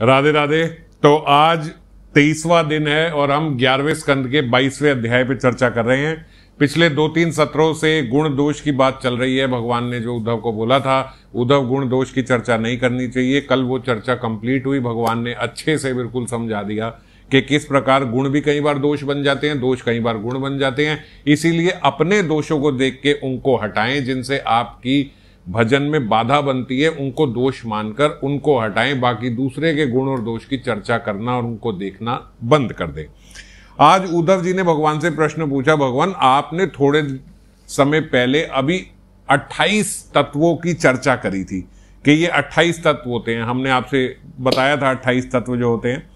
राधे राधे तो आज तेईसवा दिन है और हम ग्यारहवें स्कंद के बाईसवें अध्याय पे चर्चा कर रहे हैं। पिछले दो तीन सत्रों से गुण दोष की बात चल रही है। भगवान ने जो उद्धव को बोला था, उद्धव गुण दोष की चर्चा नहीं करनी चाहिए। कल वो चर्चा कंप्लीट हुई, भगवान ने अच्छे से बिल्कुल समझा दिया कि किस प्रकार गुण भी कई बार दोष बन जाते हैं, दोष कई बार गुण बन जाते हैं। इसीलिए अपने दोषों को देख के उनको हटाएँ, जिनसे आपकी भजन में बाधा बनती है, उनको दोष मानकर उनको हटाएँ, बाकी दूसरे के गुण और दोष की चर्चा करना और उनको देखना बंद कर दें। आज उद्धव जी ने भगवान से प्रश्न पूछा, भगवान, आपने थोड़े समय पहले अभी 28 तत्वों की चर्चा करी थी कि ये 28 तत्व होते हैं। हमने आपसे बताया था 28 तत्व जो होते हैं।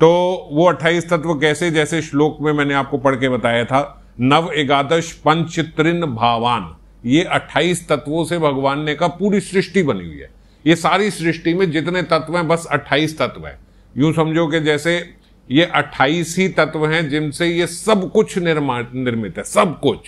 तो वो 28 तत्व कैसे, जैसे श्लोक में मैंने आपको पढ़ के बताया था, नव एकादश पंच त्रिन भावान। ये 28 तत्वों से भगवान ने कहा, पूरी सृष्टि बनी हुई है। ये सारी सृष्टि में जितने तत्व हैं, बस 28 तत्व हैं। यूँ समझो कि जैसे ये 28 ही तत्व हैं जिनसे ये सब कुछ निर्माण निर्मित है, सब कुछ।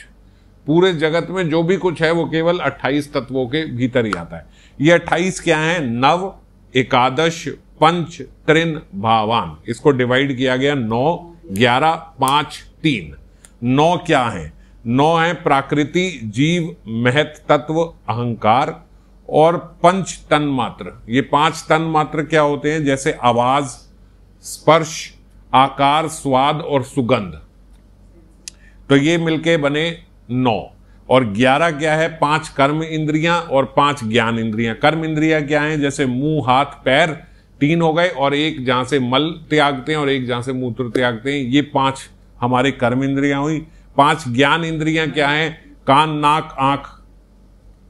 पूरे जगत में जो भी कुछ है, वो केवल 28 तत्वों के भीतर ही आता है। ये 28 क्या है? नव, एकादश, पंच, त्रिन, भावान। इसको डिवाइड किया गया, नौ, ग्यारह, पाँच, तीन। नौ क्या है? नौ है प्राकृति, जीव, महत, तत्व, अहंकार और पंच तन मात्र। ये पाँच तन मात्र क्या होते हैं? जैसे आवाज़, स्पर्श, आकार, स्वाद और सुगंध। तो ये मिलके बने नौ। और ग्यारह क्या है? पाँच कर्म इंद्रियाँ और पाँच ज्ञान इंद्रियाँ। कर्म इंद्रियाँ क्या है? जैसे मुँह, हाथ, पैर, तीन हो गए और एक जहाँ से मल त्यागते हैं और एक जहाँ से मूत्र त्यागते हैं। ये पाँच हमारे कर्म इंद्रियाँ हुई। पाँच ज्ञान इंद्रियाँ क्या हैं? कान, नाक, आँख,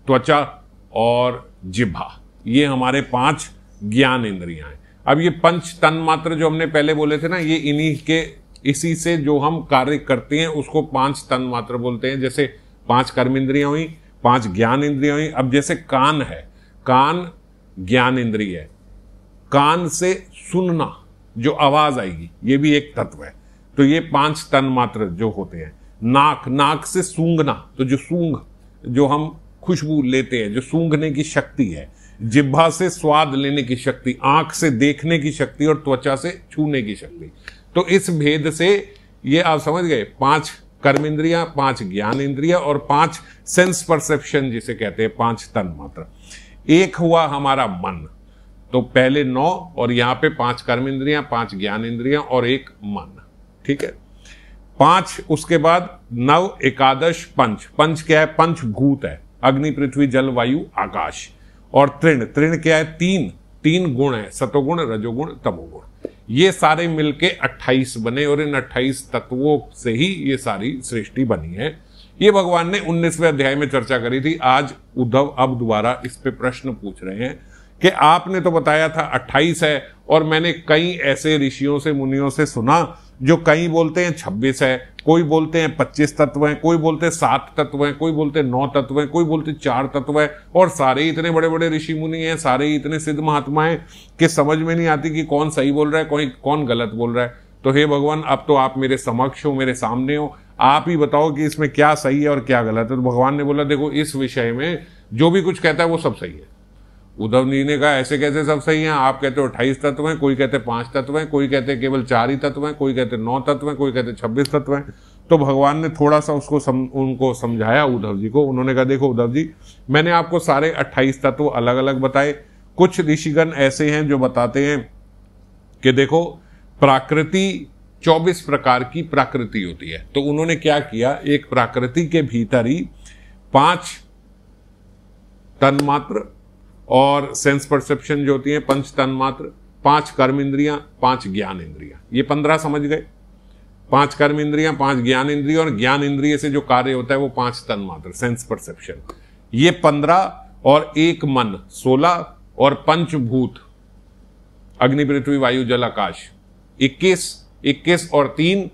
त्वचा और जिभा ये हमारे पाँच ज्ञान इंद्रियाँ हैं। अब ये पंच तन मात्र जो हमने पहले बोले थे ना, ये इन्हीं के, इसी से जो हम कार्य करते हैं, उसको पाँच तन मात्र बोलते हैं। जैसे पाँच कर्म इंद्रियाँ हुई, पाँच ज्ञान इंद्रियाँ हुई। अब जैसे कान है, कान ज्ञान इंद्रिय है। कान से सुनना, जो आवाज़ आएगी, ये भी एक तत्व है। तो ये पाँच तन मात्र जो होते हैं। नाक नाक से सूंघना तो जो सूंघ, जो हम खुशबू लेते हैं, जो सूंघने की शक्ति है जिब्भा से स्वाद लेने की शक्ति, आँख से देखने की शक्ति और त्वचा से छूने की शक्ति। तो इस भेद से ये आप समझ गए, पाँच कर्म इंद्रिया पाँच ज्ञान इंद्रिया और पाँच सेंस परसेप्शन जिसे कहते हैं, पाँच तन मात्र। एक हुआ हमारा मन। तो पहले नौ और यहाँ पे पाँच कर्म इंद्रिया पाँच ज्ञान इंद्रिया और एक मन। ठीक है? पाँच, उसके बाद नव एकादश पंच। पंच क्या है? पंच भूत है। अग्नि, पृथ्वी, जल, वायु, आकाश। और तृण। तृण क्या है? तीन। तीन गुण है। सतोगुण, रजोगुण, तमोगुण। ये सारे मिलके 28 बने और इन 28 तत्वों से ही ये सारी सृष्टि बनी है। ये भगवान ने 19वें अध्याय में चर्चा करी थी। आज उद्धव अब दोबारा इस पे प्रश्न पूछ रहे हैं कि आपने तो बताया था 28 है और मैंने कई ऐसे ऋषियों से, मुनियों से सुना जो कई बोलते हैं छब्बीस है, कोई बोलते हैं पच्चीस तत्व हैं, कोई बोलते हैं सात तत्व हैं, कोई बोलते हैं नौ तत्व हैं, कोई बोलते हैं चार तत्व है, और सारे इतने बड़े बड़े ऋषि मुनि हैं, सारे ही इतने सिद्ध महात्मा हैं कि समझ में नहीं आती कि कौन सही बोल रहा है कोई कौन गलत बोल रहा है। तो हे भगवान, अब तो आप मेरे समक्ष हो, मेरे सामने हो, आप ही बताओ कि इसमें क्या सही है और क्या गलत है। तो भगवान ने बोला, देखो, इस विषय में जो भी कुछ कहता है वो सब सही है। उद्धव जी ने कहा ऐसे कैसे सब सही हैं? आप कहते हो अट्ठाईस तत्व हैं कोई कहते पाँच तत्व हैं कोई कहते केवल चार ही तत्व हैं कोई कहते नौ तत्व हैं कोई कहते छब्बीस तत्व हैं। तो भगवान ने थोड़ा सा उसको सम, उनको समझाया उद्धव जी को। उन्होंने कहा देखो उद्धव जी मैंने आपको सारे अट्ठाईस तत्व अलग अलग बताए। कुछ ऋषिगण ऐसे हैं जो बताते हैं कि देखो प्राकृति चौबीस प्रकार की प्राकृति होती है। तो उन्होंने क्या किया? एक प्राकृति के भीतर ही पाँच तन्मात्र और सेंस परसेप्शन जो होती है, पंच तन मात्र, पाँच कर्म इंद्रियाँ पाँच ज्ञान इंद्रियाँ ये पंद्रह समझ गए? पाँच कर्म इंद्रियाँ पाँच ज्ञान इंद्रिय और ज्ञान इंद्रिय से जो कार्य होता है, वो पाँच तन मात्र सेंस परसेप्शन ये पंद्रह और एक मन, सोलह और पंचभूत, अग्नि, पृथ्वी, वायु, जल, आकाश। इक्कीस इक्कीस और तीन,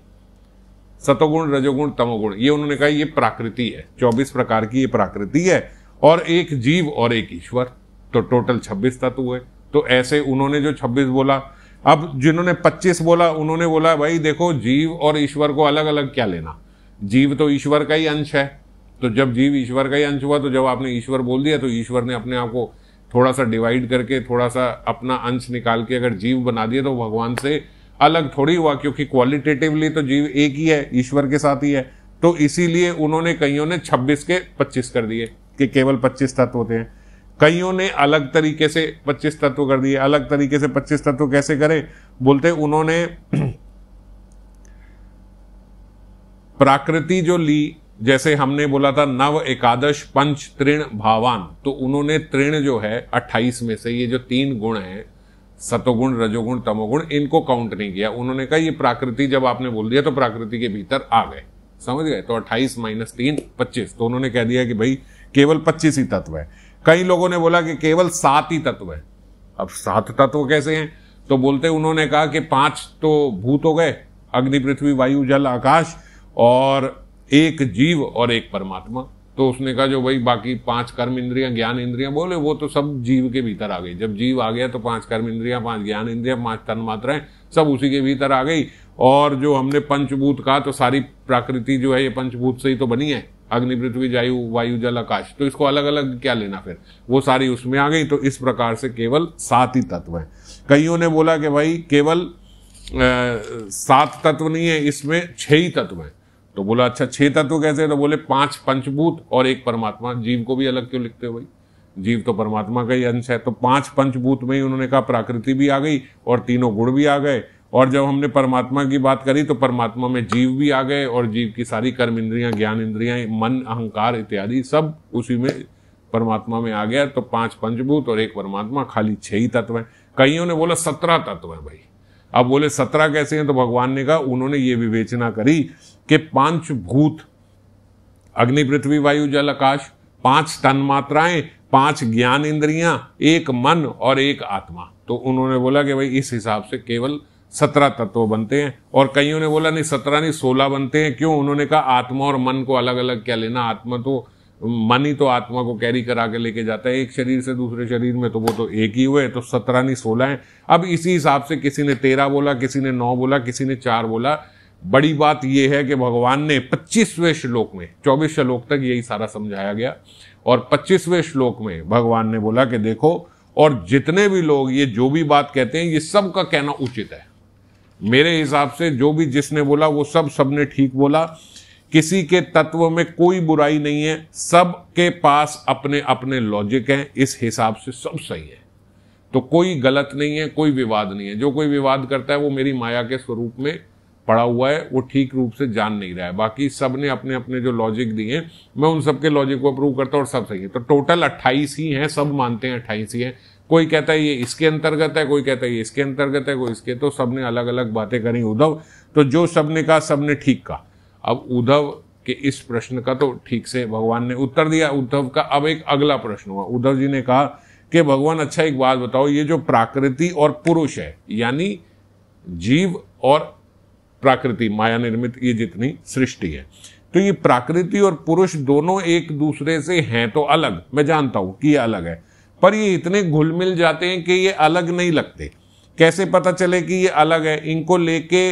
सतोगुण, रजोगुण, तमोगुण। ये उन्होंने कहा, ये प्राकृति है। चौबीस प्रकार की ये प्राकृति है और एक जीव और एक ईश्वर। तो टोटल 26 तत्व हुए। तो ऐसे उन्होंने जो 26 बोला, अब जिन्होंने 25 बोला, उन्होंने बोला, भाई देखो, जीव और ईश्वर को अलग अलग क्या लेना? जीव तो ईश्वर का ही अंश है। तो जब जीव ईश्वर का ही अंश हुआ तो जब आपने ईश्वर बोल दिया तो ईश्वर ने अपने आप को थोड़ा सा डिवाइड करके थोड़ा सा अपना अंश निकाल के अगर जीव बना दिया तो भगवान से अलग थोड़ी हुआ, क्योंकि क्वालिटेटिवली तो जीव एक ही है, ईश्वर के साथ ही है। तो इसीलिए उन्होंने कईयों ने 26 के 25 कर दिए, कि केवल 25 तत्व होते हैं कईयों ने अलग तरीके से 25 तत्व कर दिए, अलग तरीके से 25 तत्व कैसे करें? बोलते उन्होंने प्राकृति जो ली, जैसे हमने बोला था नव एकादश पंच तृण भावान तो उन्होंने तृण जो है 28 में से ये जो तीन गुण हैं, सतोगुण, रजोगुण, तमोगुण, इनको काउंट नहीं किया। उन्होंने कहा, ये प्राकृति जब आपने बोल दिया तो प्राकृति के भीतर आ गए। समझ गए? तो 28 माइनस तीन, पच्चीस। तो उन्होंने कह दिया कि भाई, केवल पच्चीस ही तत्व है। कई लोगों ने बोला कि केवल सात ही तत्व है। अब सात तत्व कैसे हैं? तो बोलते उन्होंने कहा कि पाँच तो भूत हो गए, अग्नि, पृथ्वी, वायु, जल, आकाश और एक जीव और एक परमात्मा। तो उसने कहा, जो भाई, बाकी पाँच कर्म इंद्रियाँ, ज्ञान इंद्रियाँ, बोले, वो तो सब जीव के भीतर आ गई। जब जीव आ गया तो पाँच कर्म इंद्रियाँ, पाँच ज्ञान इंद्रियाँ, पाँच तन मात्राएँ सब उसी के भीतर आ गई। और जो हमने पंचभूत कहा तो सारी प्रकृति जो है, ये पंचभूत से ही तो बनी है। अग्नि पृथ्वी जायु, वायु, जल, आकाश। तो इसको अलग अलग क्या लेना फिर? वो सारी उसमें आ गई तो इस प्रकार से केवल सात ही तत्व है। कईयों ने बोला कि भाई, केवल सात तत्व नहीं है, इसमें छह ही तत्व है। तो बोला अच्छा छह तत्व कैसे? तो बोले, पाँच पंचभूत और एक परमात्मा। जीव को भी अलग क्यों लिखते हो भाई? जीव तो परमात्मा का ही अंश है। तो पाँच पंचभूत में ही उन्होंने कहा, प्रकृति भी आ गई और तीनों गुण भी आ गए। और जब हमने परमात्मा की बात करी तो परमात्मा में जीव भी आ गए और जीव की सारी कर्म इंद्रियाँ, ज्ञान इंद्रियाँ, मन, अहंकार इत्यादि सब उसी में परमात्मा में आ गया। तो पाँच पंचभूत और एक परमात्मा, खाली छह ही तत्व है। कईयों ने बोला, सत्रह तत्व है भाई। अब बोले, सत्रह कैसे हैं? तो भगवान ने कहा, उन्होंने ये विवेचना करी कि पाँच भूत, अग्नि, पृथ्वी, वायु, जल, आकाश, पाँच तन मात्राएँ, पाँच ज्ञान इंद्रियाँ, एक मन और एक आत्मा। तो उन्होंने बोला कि भाई, इस हिसाब से केवल सत्रह तत्व बनते हैं। और कईयों ने बोला, नहीं, सत्रह नहीं, सोलह बनते हैं। क्यों? उन्होंने कहा, आत्मा और मन को अलग अलग क्या लेना? आत्मा तो मन ही तो आत्मा को कैरी करा के लेके जाता है। एक शरीर से दूसरे शरीर में तो वो तो एक ही हुए तो सत्रह नहीं, सोलह है। अब इसी हिसाब से किसी ने तेरह बोला, किसी ने नौ बोला, किसी ने चार बोला। बड़ी बात यह है कि भगवान ने पच्चीसवें श्लोक में चौबीस श्लोक तक यही सारा समझाया गया। और पच्चीसवें श्लोक में भगवान ने बोला कि देखो, और जितने भी लोग ये जो भी बात कहते हैं, ये सब का कहना उचित है। मेरे हिसाब से जो भी जिसने बोला, वो सब सबने ठीक बोला। किसी के तत्व में कोई बुराई नहीं है। सबके पास अपने अपने लॉजिक हैं। इस हिसाब से सब सही है। तो कोई गलत नहीं है, कोई विवाद नहीं है। जो कोई विवाद करता है, वो मेरी माया के स्वरूप में पड़ा हुआ है। वो ठीक रूप से जान नहीं रहा है। बाकी सबने अपने अपने जो लॉजिक दिए मैं उन सबके लॉजिक को अप्रूव करता हूँ और सब सही है। तो टोटल अट्ठाईस ही हैं, सब मानते हैं अट्ठाईस ही हैं। कोई कहता है ये इसके अंतर्गत है, कोई कहता है ये इसके अंतर्गत है, कोई इसके तो सबने अलग अलग बातें करी उद्धव। तो जो सबने कहा, सबने ठीक कहा। अब उद्धव के इस प्रश्न का तो ठीक से भगवान ने उत्तर दिया। उद्धव का अब एक अगला प्रश्न हुआ। उद्धव जी ने कहा कि भगवान अच्छा एक बात बताओ, ये जो प्राकृति और पुरुष है, यानी जीव और प्राकृति, माया निर्मित, ये जितनी सृष्टि है तो ये प्राकृति और पुरुष दोनों एक दूसरे से हैं तो अलग। मैं जानता हूँ कि ये अलग है। पर ये इतने घुल मिल जाते हैं कि ये अलग नहीं लगते। कैसे पता चले कि ये अलग है? इनको लेके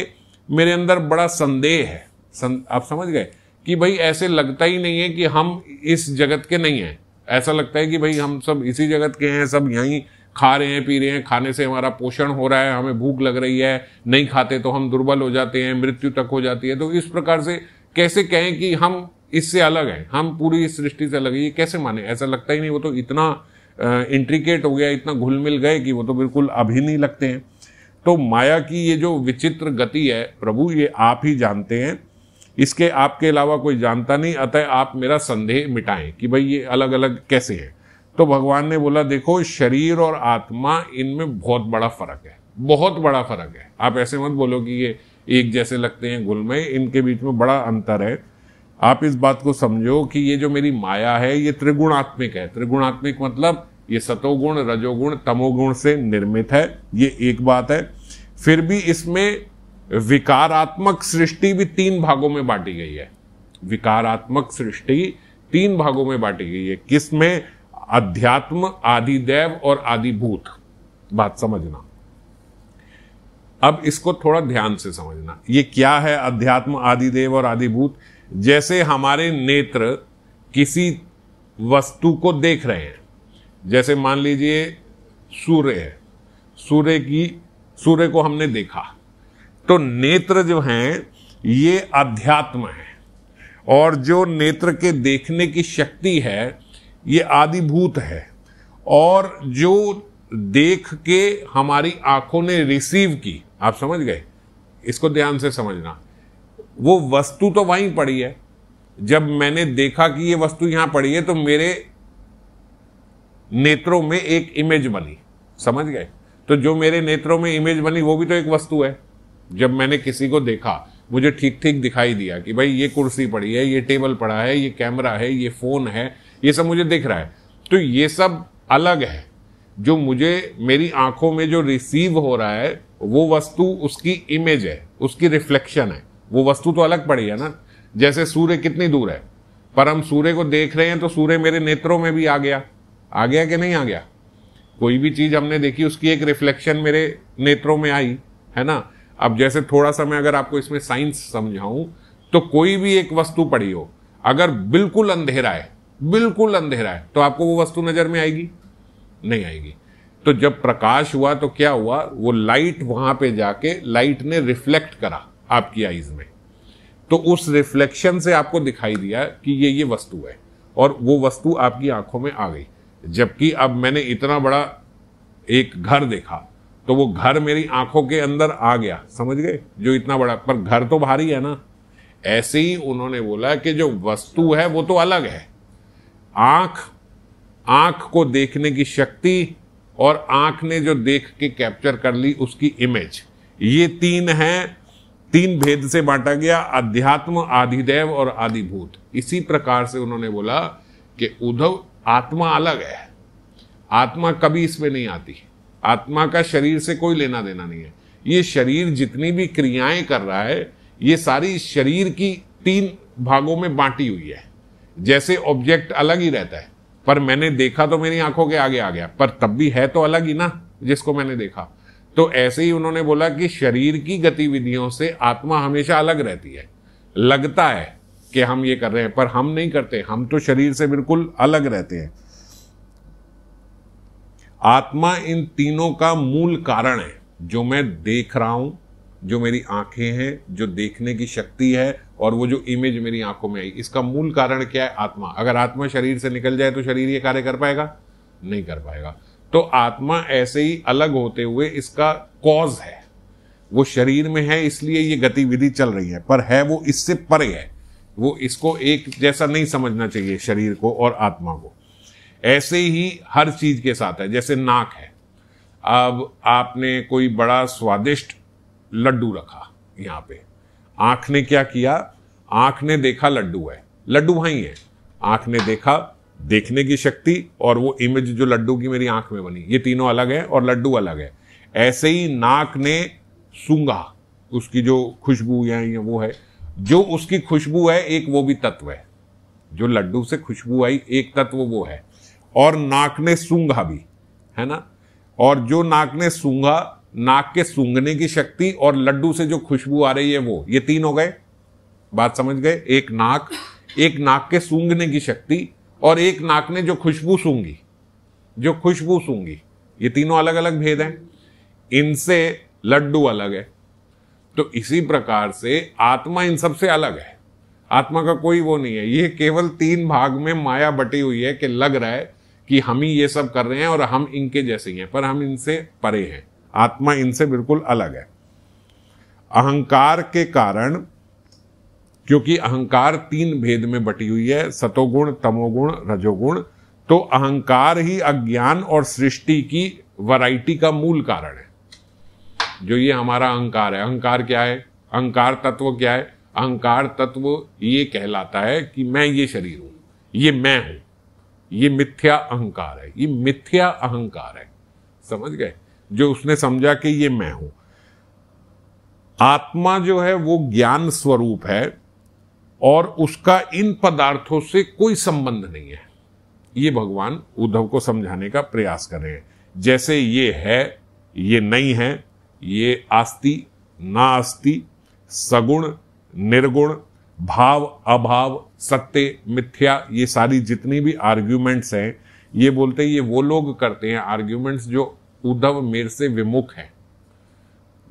मेरे अंदर बड़ा संदेह है। सं, आप समझ गए? कि भाई ऐसे लगता ही नहीं है कि हम इस जगत के नहीं हैं। ऐसा लगता है कि भाई हम सब इसी जगत के हैं सब यहीं खा रहे हैं पी रहे हैं खाने से हमारा पोषण हो रहा है हमें भूख लग रही है नहीं खाते तो हम दुर्बल हो जाते हैं मृत्यु तक हो जाती है। तो इस प्रकार से कैसे कहें कि हम इससे अलग हैं? हम पूरी इस सृष्टि से अलग है। ये कैसे माने? ऐसा लगता ही नहीं वो तो इतना इंट्रिकेट हो गया, इतना घुल मिल गए कि वो तो बिल्कुल अभी नहीं लगते हैं। तो माया की ये जो विचित्र गति है, प्रभु, ये आप ही जानते हैं। इसके आपके अलावा कोई जानता नहीं, अतः आप मेरा संदेह मिटाएँ कि भाई ये अलग अलग कैसे है। तो भगवान ने बोला, देखो, शरीर और आत्मा, इनमें बहुत बड़ा फ़र्क है, बहुत बड़ा फ़र्क है। आप ऐसे मत बोलो कि ये एक जैसे लगते हैं, गुलमय, इनके बीच में बड़ा अंतर है। आप इस बात को समझो कि ये जो मेरी माया है, ये त्रिगुणात्मिक है। त्रिगुणात्मिक मतलब ये सतोगुण, रजोगुण, तमोगुण से निर्मित है, ये एक बात है। फिर भी इसमें विकारात्मक सृष्टि भी तीन भागों में बांटी गई है। विकारात्मक सृष्टि तीन भागों में बांटी गई है। किसमें? अध्यात्म, आदिदेव और आदिभूत। बात समझना। अब इसको थोड़ा ध्यान से समझना। ये क्या है? अध्यात्म, आदिदेव और आदिभूत। जैसे हमारे नेत्र किसी वस्तु को देख रहे हैं। जैसे मान लीजिए सूर्य है। सूर्य की, सूर्य को हमने देखा। तो नेत्र जो हैं, ये अध्यात्म है। और जो नेत्र के देखने की शक्ति है, ये आदिभूत है। और जो देख के हमारी आँखों ने रिसीव की, आप समझ गए? इसको ध्यान से समझना। वो वस्तु तो वहीं पड़ी है। जब मैंने देखा कि ये वस्तु यहाँ पड़ी है तो मेरे नेत्रों में एक इमेज बनी। समझ गए? तो जो मेरे नेत्रों में इमेज बनी, वो भी तो एक वस्तु है। जब मैंने किसी को देखा, मुझे ठीक ठीक दिखाई दिया कि भाई, ये कुर्सी पड़ी है, ये टेबल पड़ा है, ये कैमरा है, ये फ़ोन है, ये सब मुझे दिख रहा है। तो ये सब अलग है। जो मुझे, मेरी आँखों में जो रिसीव हो रहा है, वो वस्तु उसकी इमेज है, उसकी रिफ्लेक्शन है। वो वस्तु तो अलग पड़ी है ना। जैसे सूर्य कितनी दूर है। पर हम सूर्य को देख रहे हैं तो सूर्य मेरे नेत्रों में भी आ गया। आ गया कि नहीं आ गया? कोई भी चीज़ हमने देखी, उसकी एक रिफ्लेक्शन मेरे नेत्रों में आई, है ना? अब जैसे थोड़ा सा मैं अगर आपको इसमें साइंस समझाऊं तो कोई भी एक वस्तु पड़ी हो, अगर बिल्कुल अंधेरा है, बिल्कुल अंधेरा है तो आपको वो वस्तु नज़र में आएगी? नहीं आएगी। तो जब प्रकाश हुआ तो क्या हुआ? वो लाइट वहाँ पे जाके लाइट ने रिफ्लेक्ट करा। आपकी आईज में। तो उस रिफ्लेक्शन से आपको दिखाई दिया कि ये ये वस्तु है और वो वस्तु आपकी आँखों में आ गई। जबकि अब मैंने इतना बड़ा एक घर देखा तो वो घर मेरी आँखों के अंदर आ गया। समझ गए? जो इतना बड़ा, पर घर तो भारी है ना। ऐसे ही उन्होंने बोला कि जो वस्तु है, वो तो अलग है। आँख आँख को देखने की शक्ति और आँख ने जो देख के कैप्चर कर ली उसकी इमेज ये तीन हैं तीन भेद से बांटा गया अध्यात्म आधिदेव और आदिभूत। इसी प्रकार से उन्होंने बोला कि उद्धव, आत्मा अलग है। आत्मा कभी इसमें नहीं आती। आत्मा का शरीर से कोई लेना देना नहीं है। ये शरीर जितनी भी क्रियाएँ कर रहा है, ये सारी शरीर की तीन भागों में बांटी हुई है। जैसे ऑब्जेक्ट अलग ही रहता है। पर मैंने देखा तो मेरी आँखों के आगे आ गया। पर तब भी है तो अलग ही ना, जिसको मैंने देखा। तो ऐसे ही उन्होंने बोला कि शरीर की गतिविधियों से आत्मा हमेशा अलग रहती है। लगता है कि हम ये कर रहे हैं, पर हम नहीं करते। हम तो शरीर से बिल्कुल अलग रहते हैं। आत्मा इन तीनों का मूल कारण है। जो मैं देख रहा हूँ, जो मेरी आँखें हैं, जो देखने की शक्ति है, और वो जो इमेज मेरी आँखों में आई, इसका मूल कारण क्या है? आत्मा। अगर आत्मा शरीर से निकल जाए तो शरीर ये कार्य कर पाएगा? नहीं कर पाएगा। तो आत्मा ऐसे ही अलग होते हुए इसका कॉज है। वो शरीर में है, इसलिए ये गतिविधि चल रही है। पर है वो इससे परे है। वो इसको एक जैसा नहीं समझना चाहिए शरीर को और आत्मा को। ऐसे ही हर चीज़ के साथ है, जैसे नाक है। अब आपने कोई बड़ा स्वादिष्ट लड्डू रखा यहाँ पे। आँख ने क्या किया? आँख ने देखा लड्डू है। लड्डू वहीं है। आँख ने देखा देखने की शक्ति और वो इमेज जो लड्डू की मेरी आँख में बनी। ये तीनों अलग है और लड्डू अलग है। ऐसे ही नाक ने सूँगा उसकी जो खुशबू या वो है, जो उसकी खुशबू है, एक वो भी तत्व है। जो लड्डू से खुशबू आई, एक तत्व वो है। और नाक ने सूंघा भी, है ना? और जो नाक ने सूंघा, नाक के सूंघने की शक्ति और लड्डू से जो खुशबू आ रही है वो, ये तीन हो गए। बात समझ गए? एक नाक एक नाक के सूंघने की शक्ति और एक नाक ने जो खुशबू सूँगी, जो खुशबू सूँगी, ये तीनों अलग अलग भेद हैं। इनसे लड्डू अलग है। तो इसी प्रकार से आत्मा इन सबसे अलग है। आत्मा का कोई वो नहीं है। ये केवल तीन भाग में माया बटी हुई है कि लग रहा है कि हम ही ये सब कर रहे हैं और हम इनके जैसे ही हैं, पर हम इनसे परे हैं। आत्मा इनसे बिल्कुल अलग है। अहंकार के कारण क्योंकि अहंकार तीन भेद में बटी हुई है, सतोगुण, तमोगुण, रजोगुण। तो अहंकार ही अज्ञान और सृष्टि की वैरायटी का मूल कारण है। जो ये हमारा अहंकार है। अहंकार क्या है? अहंकार तत्व क्या है? अहंकार तत्व ये कहलाता है कि मैं ये शरीर हूँ, ये मैं हूँ, ये मिथ्या अहंकार है, ये मिथ्या अहंकार है। समझ गए? जो उसने समझा कि ये मैं हूँ। आत्मा जो है वो ज्ञान स्वरूप है और उसका इन पदार्थों से कोई संबंध नहीं है। ये भगवान उद्धव को समझाने का प्रयास कर रहे हैं। जैसे ये है, ये नहीं है, ये आस्ति नास्ति सगुण, निर्गुण, भाव, अभाव, सत्य, मिथ्या, ये सारी जितनी भी आर्ग्यूमेंट्स हैं, ये बोलते हैं, ये वो लोग करते हैं आर्ग्यूमेंट्स जो उद्धव मेरे से विमुख है,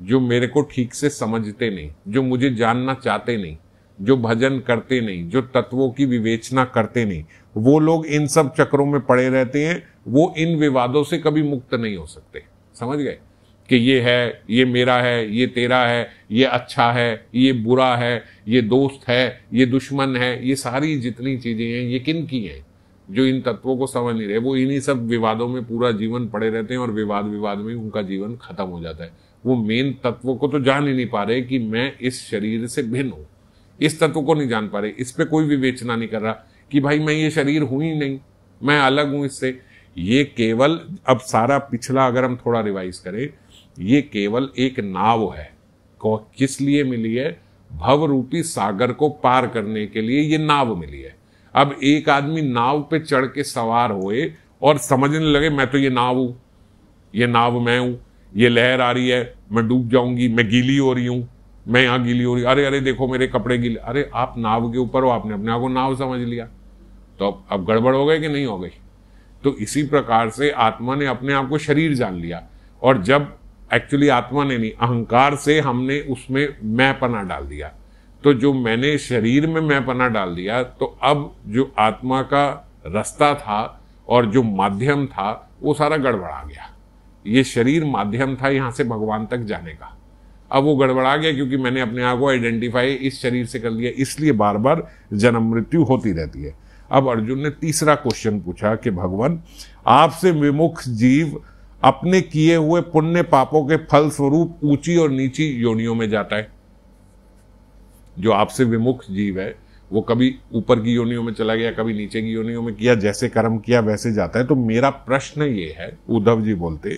जो मेरे को ठीक से समझते नहीं, जो मुझे जानना चाहते नहीं। जो भजन करते नहीं, जो तत्वों की विवेचना करते नहीं, वो लोग इन सब चक्रों में पड़े रहते हैं, वो इन विवादों से कभी मुक्त नहीं हो सकते। समझ गए? कि ये है, ये मेरा है, ये तेरा है, ये अच्छा है, ये बुरा है, ये दोस्त है, ये दुश्मन है, ये सारी जितनी चीज़ें हैं, ये किन की हैं? जो इन तत्वों को समझ नहीं रहे, वो इन्हीं सब विवादों में पूरा जीवन पड़े रहते हैं और विवाद विवाद में उनका जीवन खत्म हो जाता है। वो मेन तत्वों को तो जान ही नहीं पा रहे कि मैं इस शरीर से भिन्न हूँ। इस तत्व को नहीं जान पा रहे। इस पर कोई विवेचना नहीं कर रहा कि भाई मैं ये शरीर हूँ ही नहीं, मैं अलग हूँ इससे। ये केवल, अब सारा पिछला अगर हम थोड़ा रिवाइज करें, ये केवल एक नाव है। को, किस लिए मिली है? भव रूपी सागर को पार करने के लिए ये नाव मिली है। अब एक आदमी नाव पे चढ़ के सवार हुए और समझने लगे, मैं तो ये नाव हूँ, ये नाव मैं हूँ, ये लहर आ रही है, मैं डूब जाऊँगी, मैं गीली हो रही हूँ। मैं यहाँ गीली हो रही, अरे अरे, देखो मेरे कपड़े गीले, अरे, आप नाव के ऊपर हो, आपने अपने आप को नाव समझ लिया। तो अब अब गड़बड़ हो गई कि नहीं हो गई? तो इसी प्रकार से आत्मा ने अपने आप को शरीर जान लिया। और जब एक्चुअली आत्मा ने नहीं, अहंकार से हमने उसमें मैं पना डाल दिया। तो जो मैंने शरीर में मैं पना डाल दिया तो अब जो आत्मा का रास्ता था और जो माध्यम था, वो सारा गड़बड़ा गया। ये शरीर माध्यम था यहाँ से भगवान तक जाने का। अब वो गड़बड़ा गया क्योंकि मैंने अपने आप को आइडेंटिफाई इस शरीर से कर लिया, इसलिए बार बार जन्म मृत्यु होती रहती है। अब अर्जुन ने तीसरा क्वेश्चन पूछा कि भगवान, आपसे विमुख जीव अपने किए हुए पुण्य पापों के फल स्वरूप ऊँची और नीची योनियों में जाता है। जो आपसे विमुख जीव है, वो कभी ऊपर की योनियों में चला गया, कभी नीचे की योनियों में किया, जैसे कर्म किया, वैसे जाता है। तो मेरा प्रश्न ये है, उद्धव जी बोलते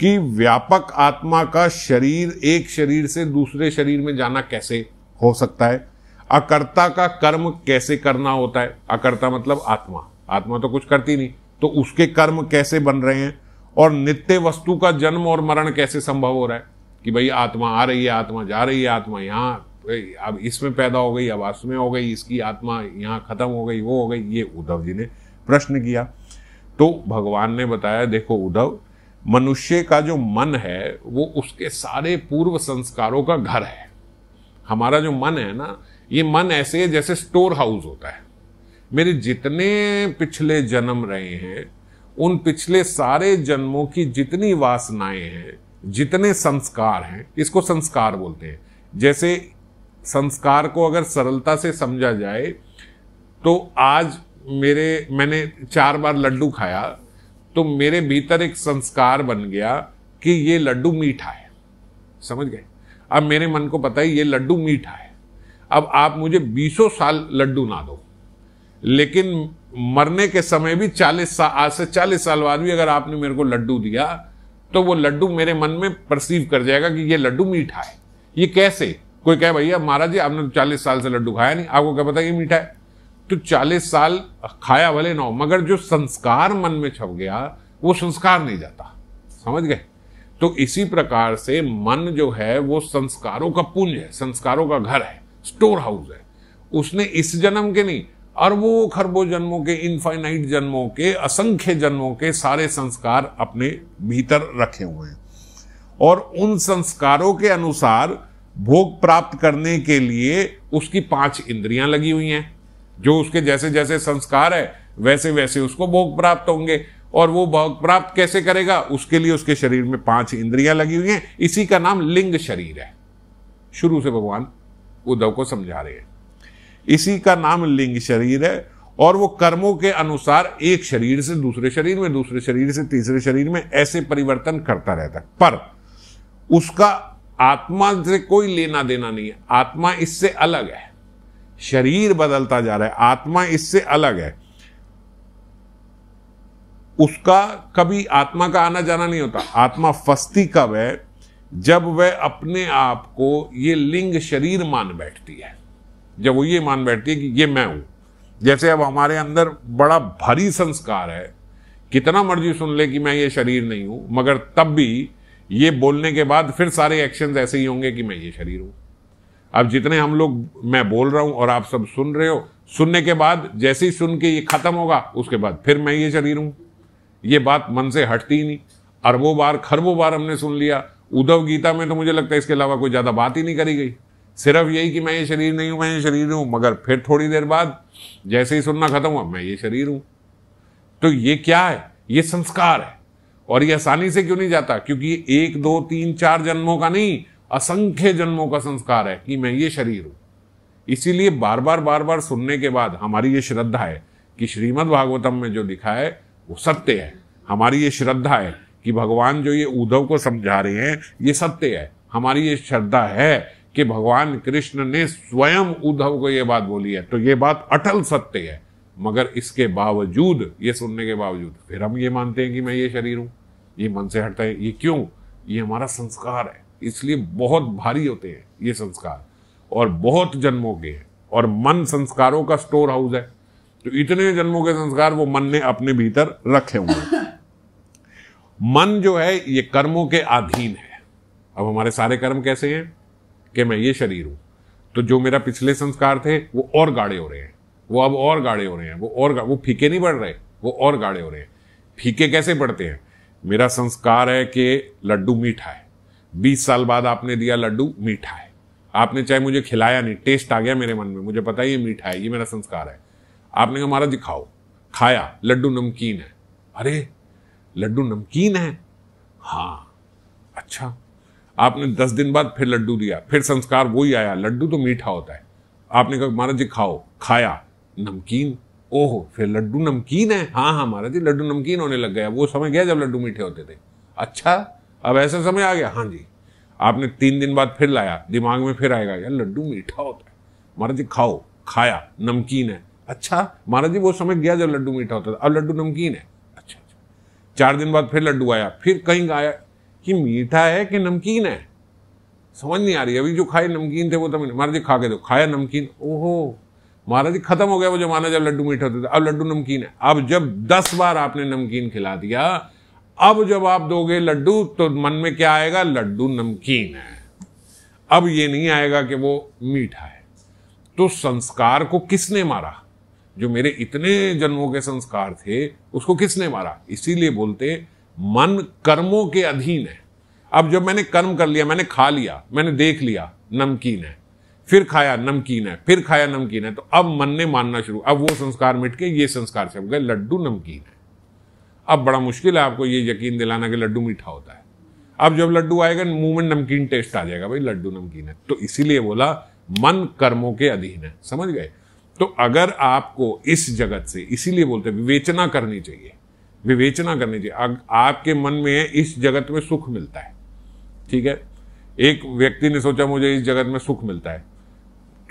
कि व्यापक आत्मा का शरीर एक शरीर से दूसरे शरीर में जाना कैसे हो सकता है? अकर्ता का कर्म कैसे करना होता है? अकर्ता मतलब आत्मा। आत्मा तो कुछ करती नहीं। तो उसके कर्म कैसे बन रहे हैं? और नित्य वस्तु का जन्म और मरण कैसे संभव हो रहा है? कि भाई आत्मा आ रही है, आत्मा जा रही है, आत्मा यहाँ अब इसमें पैदा हो गई, अब उसमें हो गई, इसकी आत्मा यहाँ खत्म हो गई, वो हो गई। ये उद्धव जी ने प्रश्न किया। तो भगवान ने बताया, देखो उद्धव मनुष्य का जो मन है, वो उसके सारे पूर्व संस्कारों का घर है। हमारा जो मन है ना, ये मन ऐसे है जैसे स्टोर हाउस होता है। मेरे जितने पिछले जन्म रहे हैं, उन पिछले सारे जन्मों की जितनी वासनाएँ हैं, जितने संस्कार हैं, इसको संस्कार बोलते हैं। जैसे संस्कार को अगर सरलता से समझा जाए तो आज मेरे, मैंने चार बार लड्डू खाया तो मेरे भीतर एक संस्कार बन गया कि ये लड्डू मीठा है। समझ गए? अब मेरे मन को पता है ये लड्डू मीठा है। अब आप मुझे बीसों साल लड्डू ना दो। लेकिन मरने के समय भी चालीस साल आज से चालीस साल बाद भी अगर आपने मेरे को लड्डू दिया तो वो लड्डू मेरे मन में परसीव कर जाएगा कि ये लड्डू मीठा है। ये कैसे? कोई कहे, भैया, महाराज जी, आपने तो चालीस साल से लड्डू खाया नहीं। आपको क्या पता ये मीठा है? तो चालीस साल खाया भले ना हो, मगर जो संस्कार मन में छप गया, वो संस्कार नहीं जाता। समझ गए? तो इसी प्रकार से मन जो है, वो संस्कारों का पुंज है, संस्कारों का घर है, स्टोर हाउस है। उसने इस जन्म के नहीं, अरबों खरबों जन्मों के, इनफाइनाइट जन्मों के, असंख्य जन्मों के सारे संस्कार अपने भीतर रखे हुए हैं। और उन संस्कारों के अनुसार भोग प्राप्त करने के लिए उसकी पाँच इंद्रियाँ लगी हुई हैं। जो उसके जैसे जैसे संस्कार है, वैसे वैसे उसको भोग प्राप्त होंगे। और वो भोग प्राप्त कैसे करेगा? उसके लिए उसके शरीर में पाँच इंद्रियाँ लगी हुई हैं। इसी का नाम लिंग शरीर है। शुरू से भगवान उद्धव को समझा रहे हैं। इसी का नाम लिंग शरीर है और वो कर्मों के अनुसार एक शरीर से दूसरे शरीर में, दूसरे शरीर से तीसरे शरीर में ऐसे परिवर्तन करता रहता है। पर उसका आत्मा से कोई लेना देना नहीं है। आत्मा इससे अलग है। शरीर बदलता जा रहा है, आत्मा इससे अलग है। उसका कभी आत्मा का आना जाना नहीं होता। आत्मा फस्ती कब है? जब वह अपने आप को ये लिंग शरीर मान बैठती है। जब वो ये मान बैठती है कि ये मैं हूँ। जैसे अब हमारे अंदर बड़ा भारी संस्कार है। कितना मर्ज़ी सुन ले कि मैं ये शरीर नहीं हूँ, मगर तब भी ये बोलने के बाद फिर सारे एक्शन ऐसे ही होंगे कि मैं ये शरीर हूँ। अब जितने हम लोग, मैं बोल रहा हूँ और आप सब सुन रहे हो, सुनने के बाद जैसे ही सुन के ये खत्म होगा, उसके बाद फिर मैं ये शरीर हूँ। ये बात मन से हटती ही नहीं। अरबों बार, खरबों बार हमने सुन लिया। उद्धव गीता में तो मुझे लगता है इसके अलावा कोई ज़्यादा बात ही नहीं करी गई। सिर्फ़ यही कि मैं ये शरीर नहीं हूँ, मैं ये शरीर हूँ, मगर फिर थोड़ी देर बाद जैसे ही सुनना खत्म हुआ, मैं ये शरीर हूँ। तो ये क्या है? ये संस्कार है। और ये आसानी से क्यों नहीं जाता? क्योंकि एक, दो, तीन, चार जन्मों का नहीं असंख्य जन्मों का संस्कार है कि मैं ये शरीर हूँ। इसीलिए बार बार बार बार सुनने के बाद हमारी ये श्रद्धा है कि श्रीमद् भागवतम में जो लिखा है, वो सत्य है। हमारी ये श्रद्धा है कि भगवान जो ये उद्धव को समझा रहे हैं, ये सत्य है। हमारी ये श्रद्धा है कि भगवान कृष्ण ने स्वयं उद्धव को ये बात बोली है। तो ये बात अटल सत्य है। मगर इसके बावजूद, ये सुनने के बावजूद, फिर हम ये मानते हैं कि मैं ये शरीर हूँ। ये मन से हटता है। ये क्यों? ये हमारा संस्कार है। इसलिए बहुत भारी होते हैं ये संस्कार। और बहुत जन्मों के हैं। और मन संस्कारों का स्टोर हाउस है। तो इतने जन्मों के संस्कार वो मन ने अपने भीतर रखे हुए मन जो है ये कर्मों के अधीन है। अब हमारे सारे कर्म कैसे हैं? कि मैं ये शरीर हूँ। तो जो मेरा पिछले संस्कार थे वो और गाढ़े हो रहे हैं। वो अब और गाढ़े हो रहे हैं। वो और वो फीके नहीं बढ़ रहे। वो और गाढ़े हो रहे हैं। फीके कैसे पड़ते हैं? मेरा संस्कार है कि लड्डू मीठा है। बीस साल बाद आपने दिया लड्डू, मीठा है। आपने चाहे मुझे खिलाया नहीं टेस्ट आ गया मेरे मन में। मुझे पता है ये मीठा है, ये मेरा संस्कार है। आपने कहा, महाराज जी खाओ खाया, लड्डू नमकीन है। अरे, लड्डू नमकीन है? हाँ। अच्छा। आपने दस दिन बाद फिर लड्डू दिया, फिर संस्कार वही आया। लड्डू तो मीठा होता है। आपने कहा, महाराज जी खाओ खाया। नमकीन? ओहो, फिर लड्डू नमकीन है? हाँ हाँ महाराज जी लड्डू नमकीन होने लग गया। वो समय गया जब लड्डू मीठे होते थे? अच्छा। अब ऐसा समय आ गया? हाँ जी। आपने तीन दिन बाद फिर लाया दिमाग में फिर आएगा यार लड्डू मीठा होता है। महाराज जी खाओ खाया नमकीन है। अच्छा। महाराज जी वो समय गया जब लड्डू मीठा होता था। अब लड्डू नमकीन है। अच्छा अच्छा। चार दिन बाद फिर लड्डू आया फिर कहीं आया कि मीठा है कि नमकीन है? समझ नहीं आ रही अभी जो खाए नमकीन थे वो तो महाराज जी खा के दो। खाया नमकीन ओहो। महाराज जी खत्म हो गया वो जमाना जब लड्डू मीठे होते थे। अब लड्डू नमकीन है। अब जब दस बार आपने नमकीन खिला दिया अब जब आप दोगे लड्डू तो मन में क्या आएगा? लड्डू नमकीन है। अब ये नहीं आएगा कि वो मीठा है। तो संस्कार को किसने मारा? जो मेरे इतने जन्मों के संस्कार थे, उसको किसने मारा? इसीलिए बोलते मन कर्मों के अधीन है। अब जब मैंने कर्म कर लिया, मैंने खा लिया, मैंने देख लिया, नमकीन है। फिर खाया, नमकीन है। फिर खाया, नमकीन है। तो अब मन ने मानना शुरू। अब वो संस्कार मिट के ये संस्कार से गए, लड्डू नमकीन है। अब बड़ा मुश्किल है आपको ये यकीन दिलाना कि लड्डू मीठा होता है। अब जब लड्डू आएगा मुँह में नमकीन टेस्ट आ जाएगा, भाई लड्डू नमकीन है। तो इसीलिए बोला, मन कर्मों के अधीन है। समझ गए? तो अगर आपको इस जगत से, इसीलिए बोलते विवेचना करनी चाहिए। विवेचना करनी चाहिए। आपके मन में इस जगत में सुख मिलता है। ठीक है? एक व्यक्ति ने सोचा, मुझे इस जगत में सुख मिलता है।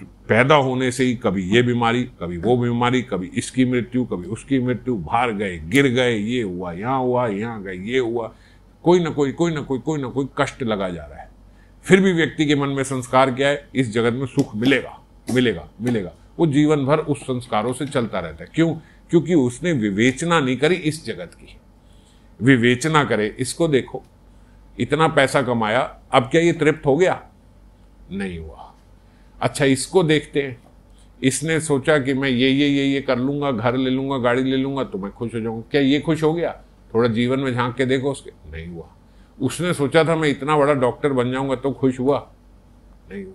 पैदा होने से ही कभी ये बीमारी, कभी वो बीमारी, कभी इसकी मृत्यु, कभी उसकी मृत्यु बाहर गए, गिर गए, ये हुआ, यहाँ हुआ, यहाँ गए, ये हुआ। कोई ना कोई कोई ना कोई कोई ना कोई कष्ट लगा जा रहा है। फिर भी व्यक्ति के मन में संस्कार क्या है? इस जगत में सुख मिलेगा मिलेगा मिलेगा। वो जीवन भर उस संस्कारों से चलता रहता है। क्यों? क्योंकि उसने विवेचना नहीं करी इस जगत की। विवेचना करे, इसको देखो, इतना पैसा कमाया, अब क्या ये तृप्त हो गया? नहीं हुआ। अच्छा इसको देखते हैं। इसने सोचा कि मैं ये ये ये ये कर लूँगा, घर ले लूँगा, गाड़ी ले लूँगा तो मैं खुश हो जाऊँगा। क्या ये खुश हो गया? थोड़ा जीवन में झाँक के देखो उसके। नहीं हुआ। उसने सोचा था मैं इतना बड़ा डॉक्टर बन जाऊँगा तो खुश हुआ? नहीं हुआ।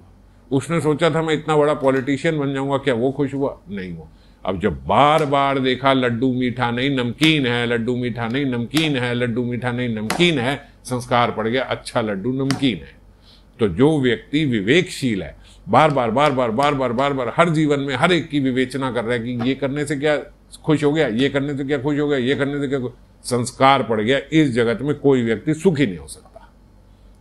उसने सोचा था मैं इतना बड़ा पॉलिटिशियन बन जाऊँगा, क्या वो खुश हुआ? नहीं हुआ। अब जब बार बार देखा, लड्डू मीठा नहीं, नमकीन है, लड्डू मीठा नहीं, नमकीन है, लड्डू मीठा नहीं, नमकीन है, संस्कार पड़ गया अच्छा लड्डू नमकीन है। तो जो व्यक्ति विवेकशील है बार बार बार बार बार बार बार बार हर जीवन में हर एक की विवेचना कर रहा है कि ये करने से क्या खुश हो गया, ये करने से क्या खुश हो गया, ये करने से क्या संस्कार पड़ गया, इस जगत में कोई व्यक्ति सुखी नहीं हो सकता।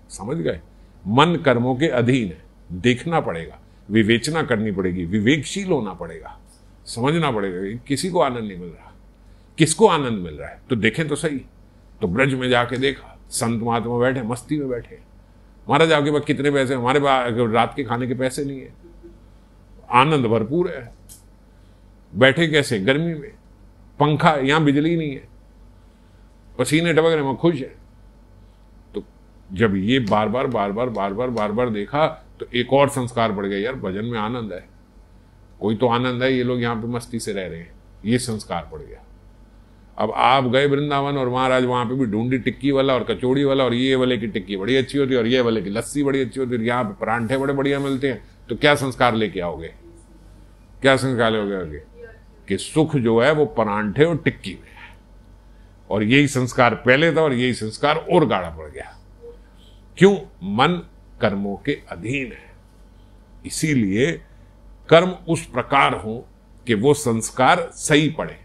समझ गए? मन कर्मों के अधीन है, देखना पड़ेगा, विवेचना करनी पड़ेगी, विवेकशील होना पड़ेगा, समझना पड़ेगा किसी को आनंद नहीं मिल रहा। किसको आनंद मिल रहा है? तो देखें तो सही तो ब्रज में जाके देखा, संत महात्मा बैठे, मस्ती में बैठे महाराज आपके पास कितने पैसे? हमारे पास रात के खाने के पैसे नहीं है। आनंद भरपूर है। बैठे कैसे? गर्मी में। पंखा, यहाँ बिजली नहीं है। पसीने टपक रहे खुश है। तो जब ये बार बार बार बार बार बार बार बार देखा तो एक और संस्कार बढ़ गया, यार, भजन में आनंद है। कोई तो आनंद है, ये लोग यहाँ पे मस्ती से रह रहे हैं। ये संस्कार पड़ गया। अब आप गए वृंदावन और महाराज वहाँ पे भी ढूंढी टिक्की वाला और कचौड़ी वाला और ये वाले की टिक्की बड़ी अच्छी होती है और ये वाले की लस्सी बड़ी अच्छी होती है यहाँ पे परांठे बड़े बढ़िया मिलते हैं। तो क्या संस्कार लेके आओगे? क्या संस्कार लेके कि सुख जो है वो परांठे और टिक्की में है। और यही संस्कार पहले था और यही संस्कार और गाढ़ा पड़ गया। क्यों? मन कर्मों के अधीन है। इसीलिए कर्म उस प्रकार हो कि वो संस्कार सही पड़े।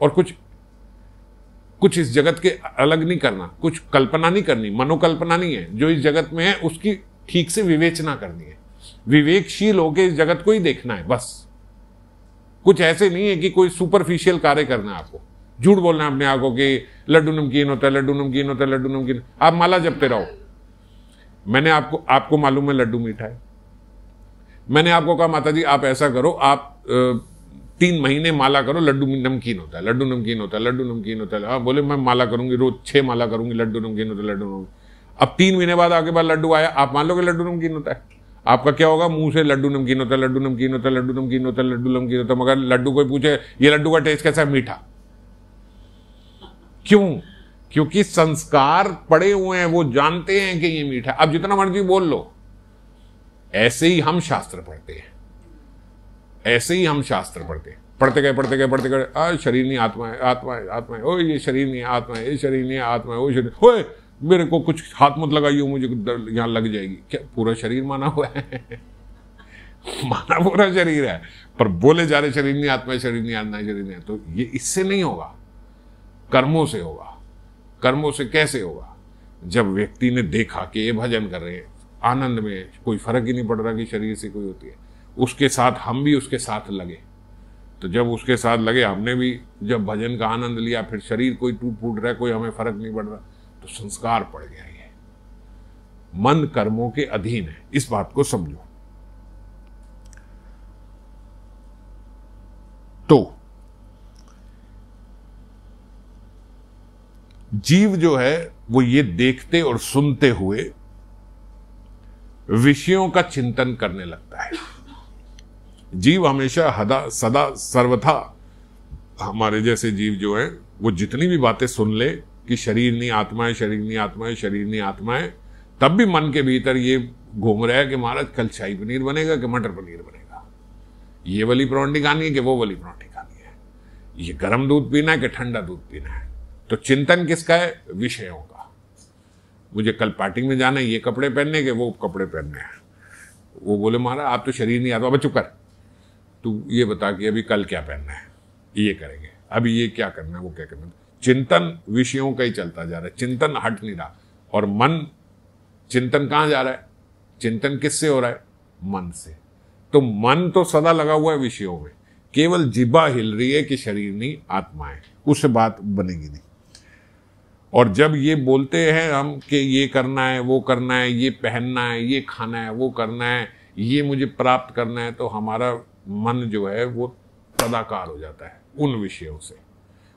और कुछ कुछ इस जगत के अलग नहीं करना, कुछ कल्पना नहीं करनी, मनोकल्पना नहीं है। जो इस जगत में है, उसकी ठीक से विवेचना करनी है। विवेकशील होकर इस जगत को ही देखना है, बस। कुछ ऐसे नहीं है कि कोई सुपरफिशियल कार्य करना है आपको। झूठ बोलना है अपने आँखों के, लड्डू नमकीन होता है, लड्डू नमकीन होता है, लड्डू नमकीन। आप माला जपते रहो। मैंने आपको आपको मालूम है लड्डू मीठा है। मैंने आपको कहा माता जी आप ऐसा करो, आप तीन महीने माला करो लड्डू नमकीन होता है लड्डू नमकीन होता है लड्डू नमकीन होता है हाँ बोले मैं माला करूँगी रोज छह माला करूँगी लड्डू नमकीन होता है लड्डू नमकीन अब तीन महीने बाद आगे बाद लड्डू आया आप मान लो कि लड्डू नमकीन होता है आपका क्या होगा मुँह से लड्डू नमकीन होता है लड्डू नमकीन होता है लड्डू नमकीन होता है लड्डू नमकीन होता है मगर लड्डू कोई पूछे ये लड्डू का टेस्ट कैसा है मीठा क्यों क्योंकि संस्कार पड़े हुए हैं वो जानते हैं कि ये मीठा अब जितना मर्ज़ी बोल लो ऐसे ही हम शास्त्र पढ़ते हैं ऐसे ही हम शास्त्र पढ़ते हैं। पढ़ते गए पढ़ते गए पढ़ते गए, आ, शरीर नहीं, आत्मा है आत्मा है आत्मा है। ओ ये शरीर नहीं, आत्मा है, ये शरीर नहीं, आत्मा है, वो शरीर ओए, मेरे को कुछ हाथ मत लगाइए मुझे यहाँ लग जाएगी। क्या, पूरा शरीर माना हुआ है? माना पूरा शरीर है। पर बोले जा रहे, शरीर नहीं, आत्मा है, शरीर नहीं, आत्मा है, शरीर नहीं। तो ये इससे नहीं होगा। कर्मों से होगा। कर्मों से कैसे होगा? जब व्यक्ति ने देखा कि ये भजन कर रहे हैं, आनंद में कोई फ़र्क ही नहीं पड़ रहा कि शरीर से कोई होती है। उसके साथ हम भी उसके साथ लगे। तो जब उसके साथ लगे, हमने भी जब भजन का आनंद लिया, फिर शरीर कोई टूट फूट रहा है, कोई हमें फ़र्क नहीं पड़ रहा तो संस्कार पड़ गया ये। मन कर्मों के अधीन है। इस बात को समझो। तो जीव जो है, वो ये देखते और सुनते हुए विषयों का चिंतन करने लगता है। जीव हमेशा हदा, सदा सर्वथा। हमारे जैसे जीव जो है, वो जितनी भी बातें सुन ले कि शरीर नहीं आत्मा है शरीर नहीं आत्मा है शरीर नहीं आत्मा है तब भी मन के भीतर ये घूम रहा है कि महाराज कल शाही पनीर बनेगा कि मटर पनीर बनेगा। ये वाली परौंठी खानी है कि वो वाली परौंठी खानी है? ये गर्म दूध पीना है कि ठंडा दूध पीना है? तो चिंतन किसका है? विषयों का। मुझे कल पार्टी में जाना है, ये कपड़े पहनने के वो कपड़े पहनने हैं। वो बोले, महाराज, आप तो शरीर नहीं आता चुप कर। तू ये बता कि अभी कल क्या पहनना है? ये करेंगे। अभी ये क्या करना है, वो क्या करना है? चिंतन विषयों का ही चलता जा रहा है। चिंतन हट नहीं रहा। और मन, चिंतन कहाँ जा रहा है? चिंतन किससे हो रहा है? मन से। तो मन तो सदा लगा हुआ है विषयों में। केवल जिब्बा हिल रही है कि शरीर नहीं, आत्मा है। उससे बात बनेगी नहीं। और जब ये बोलते हैं हम कि ये करना है, वो करना है, ये पहनना है, ये खाना है, वो करना है, ये मुझे प्राप्त करना है तो हमारा मन जो है वो तदाकार हो जाता है उन विषयों से।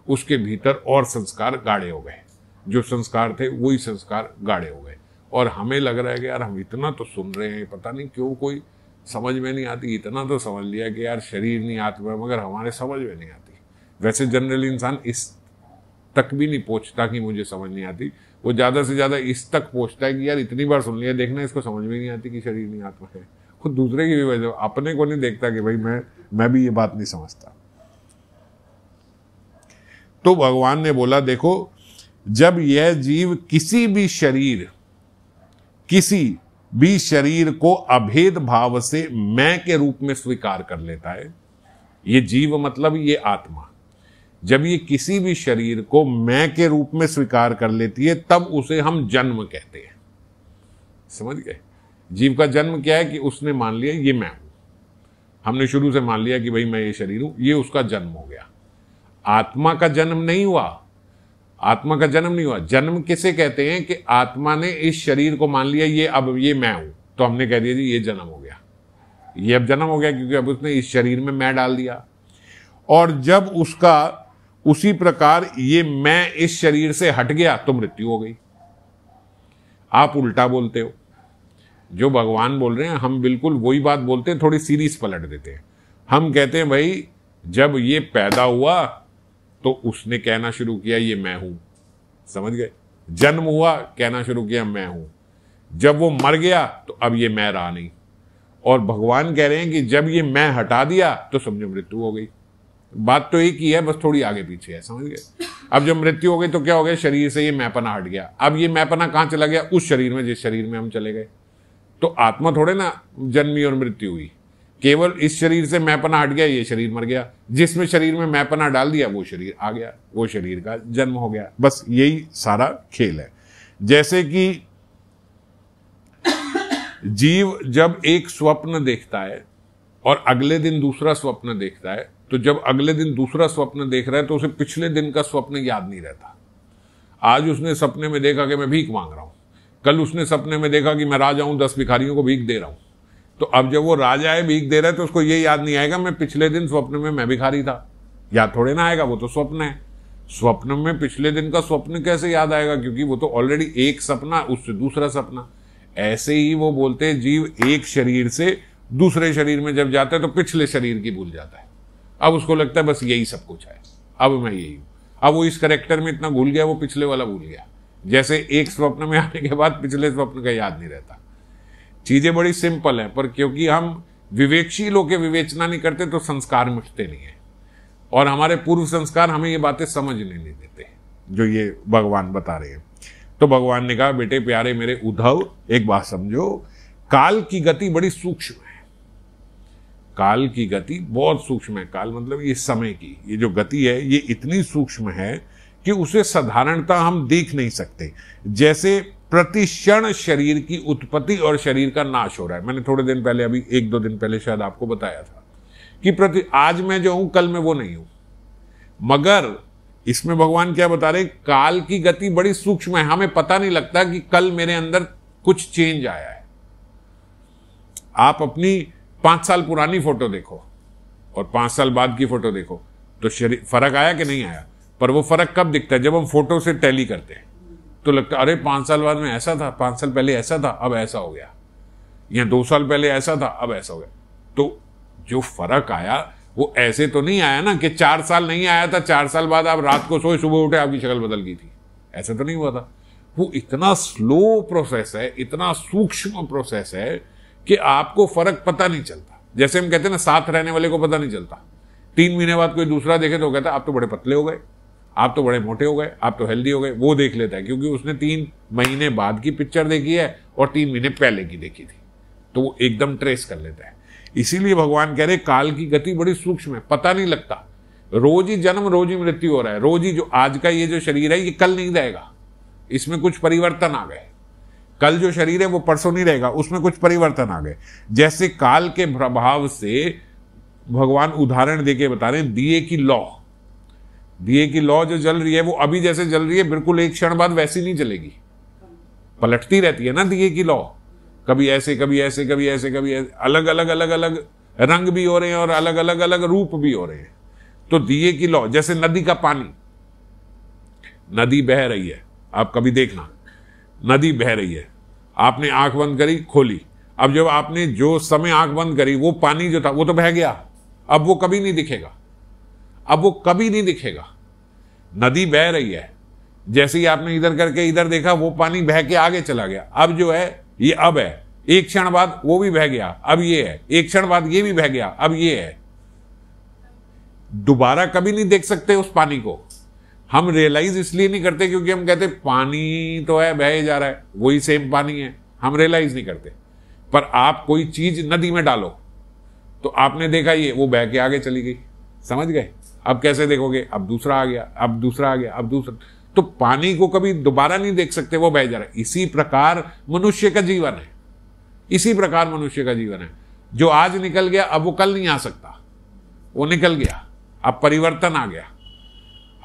उसके भीतर और संस्कार गाढ़े हो गए। जो संस्कार थे, वही संस्कार गाढ़े हो गए। और हमें लग रहा है कि यार हम इतना तो सुन रहे हैं, पता नहीं क्यों कोई समझ में नहीं आती। इतना तो समझ लिया कि यार शरीर नहीं आत्मा मगर हमारे समझ में नहीं आती। वैसे जनरली इंसान इस तक भी नहीं पहुँचता कि मुझे समझ नहीं आती। वो ज़्यादा से ज़्यादा इस तक पहुँचता है कि यार इतनी बार सुन लिया, देखना इसको समझ में नहीं आती कि शरीर नहीं आत्मा है। खुद दूसरे की भी वजह अपने को नहीं देखता कि भाई मैं मैं भी ये बात नहीं समझता। तो भगवान ने बोला, देखो, जब यह जीव किसी भी शरीर, किसी भी शरीर को अभेद भाव से मैं के रूप में स्वीकार कर लेता है, ये जीव मतलब ये आत्मा। जब ये किसी भी शरीर को मैं के रूप में स्वीकार कर लेती है, तब उसे हम जन्म कहते हैं। समझ गए? जीव का जन्म क्या है कि उसने मान लिया, ये मैं हूँ। हमने शुरू से मान लिया कि भाई मैं ये शरीर हूँ, ये उसका जन्म हो गया। आत्मा का जन्म नहीं हुआ। आत्मा का जन्म नहीं हुआ। जन्म किसे कहते हैं कि आत्मा ने इस शरीर को मान लिया, ये अब ये मैं हूँ। तो हमने कह दिया जी, ये जन्म हो गया। ये अब जन्म हो गया क्योंकि अब उसने इस शरीर में मैं डाल दिया। और जब उसका उसी प्रकार ये मैं इस शरीर से हट गया तो मृत्यु हो गई। आप उल्टा बोलते हो। जो भगवान बोल रहे हैं, हम बिल्कुल वही बात बोलते हैं, थोड़ी सीरीज़ पलट देते हैं। हम कहते हैं, भाई, जब ये पैदा हुआ तो उसने कहना शुरू किया, ये मैं हूँ। समझ गए? जन्म हुआ, कहना शुरू किया, मैं हूँ। जब वो मर गया तो अब ये मैं रहा नहीं। और भगवान कह रहे हैं कि जब ये मैं हटा दिया तो समझो मृत्यु हो गई। बात तो एक ही है, बस थोड़ी आगे पीछे है, समझ गए? अब जब मृत्यु हो गई तो क्या हो गया? शरीर से ये मैपना हट गया। अब ये मैपना कहाँ चला गया? उस शरीर में, जिस शरीर में हम चले गए। तो आत्मा थोड़े ना जन्मी और मृत्यु हुई। केवल इस शरीर से मैपना हट गया, ये शरीर मर गया। जिसमें शरीर में मैपना डाल दिया, वो शरीर आ गया, वो शरीर का जन्म हो गया। बस यही सारा खेल है। जैसे कि जीव जब एक स्वप्न देखता है और अगले दिन दूसरा स्वप्न देखता है तो जब अगले दिन दूसरा स्वप्न देख रहा है तो उसे पिछले दिन का स्वप्न याद नहीं रहता। आज उसने सपने में देखा कि मैं भीख मांग रहा हूँ। कल उसने सपने में देखा कि मैं राजा हूँ, दस भिखारियों को भीख दे रहा हूँ। तो अब जब वो राजा है, भीख दे रहा है तो उसको ये याद नहीं आएगा, मैं पिछले दिन स्वप्न में मैं भिखारी था। याद थोड़े ना आएगा, वो तो स्वप्न है। स्वप्न में पिछले दिन का स्वप्न कैसे याद आएगा? क्योंकि वो तो ऑलरेडी एक सपना, उससे दूसरा सपना। ऐसे ही वो बोलते हैं, जीव एक शरीर से दूसरे शरीर में जब जाता है तो पिछले शरीर की भूल जाता है। अब उसको लगता है, बस यही सब कुछ है। अब मैं यही हूँ। अब वो इस करेक्टर में इतना भूल गया, वो पिछले वाला भूल गया। जैसे एक स्वप्न में आने के बाद पिछले स्वप्न का याद नहीं रहता। चीज़ें बड़ी सिंपल है, पर क्योंकि हम विवेकशील होकर विवेचना नहीं करते तो संस्कार मिटते नहीं है। और हमारे पूर्व संस्कार हमें ये बातें समझने नहीं देते जो ये भगवान बता रहे हैं। तो भगवान ने कहा, बेटे, प्यारे मेरे उद्धव, एक बात समझो, काल की गति बड़ी सूक्ष्म है। काल की गति बहुत सूक्ष्म है। काल मतलब ये समय की, ये जो गति है, ये इतनी सूक्ष्म है कि उसे साधारणता हम देख नहीं सकते। जैसे प्रतिक्षण शरीर की उत्पत्ति और शरीर का नाश हो रहा है। मैंने थोड़े दिन पहले, अभी एक दो दिन पहले शायद आपको बताया था कि प्रति, आज मैं जो हूँ, कल मैं वो नहीं हूँ। मगर इसमें भगवान क्या बता रहे काल की गति बड़ी सूक्ष्म है। हमें पता नहीं लगता कि कल मेरे अंदर कुछ चेंज आया है। आप अपनी पाँच साल पुरानी फ़ोटो देखो और पाँच साल बाद की फ़ोटो देखो तो शरीर, फ़र्क आया कि नहीं आया? पर वो फ़र्क कब दिखता है? जब हम फ़ोटो से टैली करते हैं। तो लगता अरे, पाँच साल बाद में ऐसा था, पाँच साल पहले ऐसा था, अब ऐसा हो गया। या दो साल पहले ऐसा था, अब ऐसा हो गया। तो जो फ़र्क आया, वो ऐसे तो नहीं आया ना कि चार साल नहीं आया था, चार साल बाद आप रात को सोए, सुबह उठे, आपकी शक्ल बदल गई थी। ऐसा तो नहीं हुआ था। वो इतना स्लो प्रोसेस है, इतना सूक्ष्म प्रोसेस है कि आपको फ़र्क पता नहीं चलता। जैसे हम कहते हैं ना, साथ रहने वाले को पता नहीं चलता। तीन महीने बाद कोई दूसरा देखे तो कहता आप तो बड़े पतले हो गए। आप तो बड़े मोटे हो गए, आप तो हेल्दी हो गए, वो देख लेता है, क्योंकि उसने तीन महीने बाद की पिक्चर देखी है और तीन महीने पहले की देखी थी। तो वो एकदम ट्रेस कर लेता है। इसीलिए भगवान कह रहे काल की गति बड़ी सूक्ष्म है, पता नहीं लगता। रोज ही जन्म, रोज ही मृत्यु हो रहा है, रोज ही जो आज का ये जो शरीर है, ये कल नहीं रहेगा। इसमें कुछ परिवर्तन आ गए। कल जो शरीर है, वो परसों नहीं रहेगा, उसमें कुछ परिवर्तन आ गए। जैसे काल के प्रभाव से भगवान उदाहरण देके बता रहे हैं, दिए की लौ। दिए की लॉ जो जल रही है, वो अभी जैसे जल रही है, बिल्कुल एक क्षण बाद वैसी नहीं चलेगी पलटती रहती है ना दिए की लॉ। कभी ऐसे कभी ऐसे कभी ऐसे कभी ऐसे अलग अलग अलग अलग रंग भी हो रहे हैं और अलग अलग अलग रूप भी हो रहे हैं। तो दिए की लौ, जैसे नदी का पानी। नदी बह रही है, आप कभी देखना। नदी बह रही है, आपने आँख बंद करी, खोली। अब जब आपने जो समय आँख बंद करी, वो पानी जो था, वो तो बह गया। अब वो कभी नहीं दिखेगा। अब वो कभी नहीं दिखेगा। नदी बह रही है। जैसे ही आपने इधर करके इधर देखा, वो पानी बह के आगे चला गया। अब जो है, ये अब है। एक क्षण बाद वो भी बह गया। अब ये है। एक क्षण बाद ये भी बह गया। अब ये है। दोबारा कभी नहीं देख सकते उस पानी को। हम रियलाइज़ इसलिए नहीं करते क्योंकि हम कहते, पानी तो है, बह जा रहा है। वही सेम पानी है। हम रियलाइज़ नहीं करते। पर आप कोई चीज़ नदी में डालो। तो आपने देखा ये, वो बह के आगे चली गई। समझ गए? अब कैसे देखोगे? अब दूसरा आ गया, अब दूसरा आ गया, अब दूसरा। तो पानी को कभी दोबारा नहीं देख सकते, वो बह जा रहा है। इसी प्रकार मनुष्य का जीवन है। इसी प्रकार मनुष्य का जीवन है। जो आज निकल गया, अब वो कल नहीं आ सकता। वो निकल गया। अब परिवर्तन आ गया।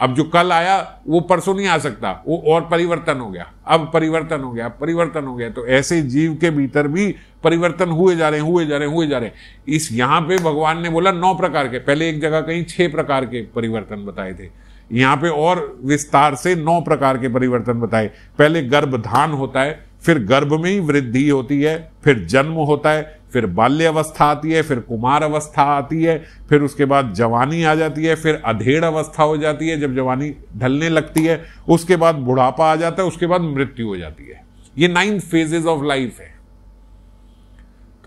अब जो कल आया, वो परसों नहीं आ सकता। वो और परिवर्तन हो गया। अब परिवर्तन हो गया, परिवर्तन हो गया। तो ऐसे जीव के भीतर भी परिवर्तन हुए जा रहे हैं, हुए जा रहे हैं, हुए जा रहे हैं। इस यहाँ पे भगवान ने बोला नौ प्रकार के। पहले एक जगह कहीं छह प्रकार के परिवर्तन बताए थे। यहाँ पे और विस्तार से नौ प्रकार के परिवर्तन बताए। पहले गर्भधान होता है फिर गर्भ में ही वृद्धि होती है, फिर जन्म होता है, फिर बाल्य अवस्था आती है, फिर कुमार अवस्था आती है, फिर उसके बाद जवानी आ जाती है, फिर अधेड़ अवस्था हो जाती है, जब जवानी ढलने लगती है, उसके बाद बुढ़ापा आ जाता है, उसके बाद मृत्यु हो जाती है। ये नाइन फेजेस ऑफ़ लाइफ है।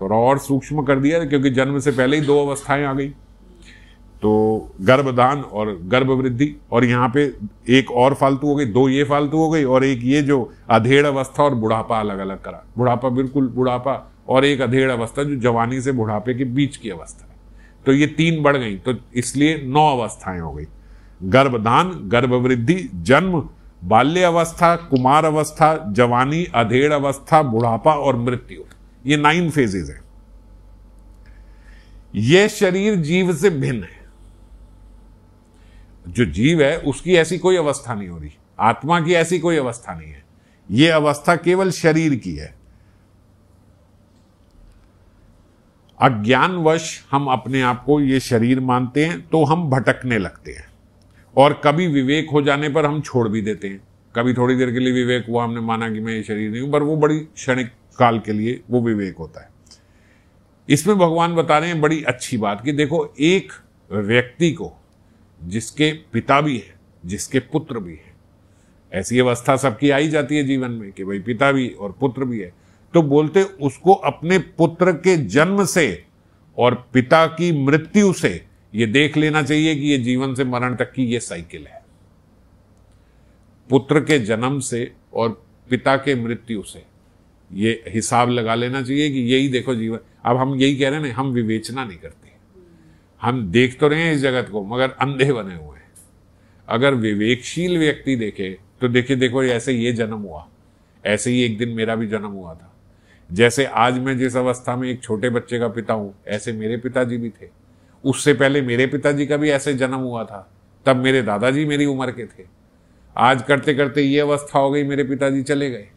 थोड़ा और सूक्ष्म कर दिया, क्योंकि जन्म से पहले ही दो अवस्थाएँ आ गई। तो गर्भदान और गर्भ वृद्धि और यहाँ पे एक और फालतू हो गई, दो ये फालतू हो गई, और एक ये जो अधेड़ अवस्था और बुढ़ापा अलग अलग करा। बुढ़ापा बिल्कुल बुढ़ापा, और एक अधेड़ अवस्था जो जवानी से बुढ़ापे के बीच की अवस्था है। तो ये तीन बढ़ गई तो इसलिए नौ अवस्थाएँ हो गई। गर्भदान गर्भ वृद्धि जन्म, बाल्य अवस्था, कुमार अवस्था, जवानी, अधेड़ अवस्था, बुढ़ापा और मृत्यु। ये नाइन फेजेज है। यह शरीर जीव से भिन्न है। जो जीव है, उसकी ऐसी कोई अवस्था नहीं हो रही। आत्मा की ऐसी कोई अवस्था नहीं है। यह अवस्था केवल शरीर की है। अज्ञानवश हम अपने आप को ये शरीर मानते हैं तो हम भटकने लगते हैं। और कभी विवेक हो जाने पर हम छोड़ भी देते हैं। कभी थोड़ी देर के लिए विवेक हुआ, हमने माना कि मैं ये शरीर नहीं हूँ, पर वो बड़ी क्षणिक काल के लिए वो विवेक होता है। इसमें भगवान बता रहे हैं बड़ी अच्छी बात कि देखो, एक व्यक्ति को जिसके पिता भी है, जिसके पुत्र भी है। ऐसी अवस्था सबकी आई जाती है जीवन में कि भाई पिता भी और पुत्र भी है। तो बोलते उसको अपने पुत्र के जन्म से और पिता की मृत्यु से ये देख लेना चाहिए कि ये जीवन से मरण तक की ये साइकिल है। पुत्र के जन्म से और पिता के मृत्यु से ये हिसाब लगा लेना चाहिए कि यही देखो जीवन। अब हम यही कह रहे हैं ना, हम विवेचना नहीं करते। हम देख तो रहे हैं इस जगत को, मगर अंधे बने हुए हैं। अगर विवेकशील व्यक्ति देखे तो देखिए, देखो, ऐसे ये जन्म हुआ। ऐसे ही एक दिन मेरा भी जन्म हुआ था। जैसे आज मैं जिस अवस्था में एक छोटे बच्चे का पिता हूँ, ऐसे मेरे पिताजी भी थे। उससे पहले मेरे पिताजी का भी ऐसे जन्म हुआ था। तब मेरे दादाजी मेरी उम्र के थे। आज करते करते ये अवस्था हो गई, मेरे पिताजी चले गए।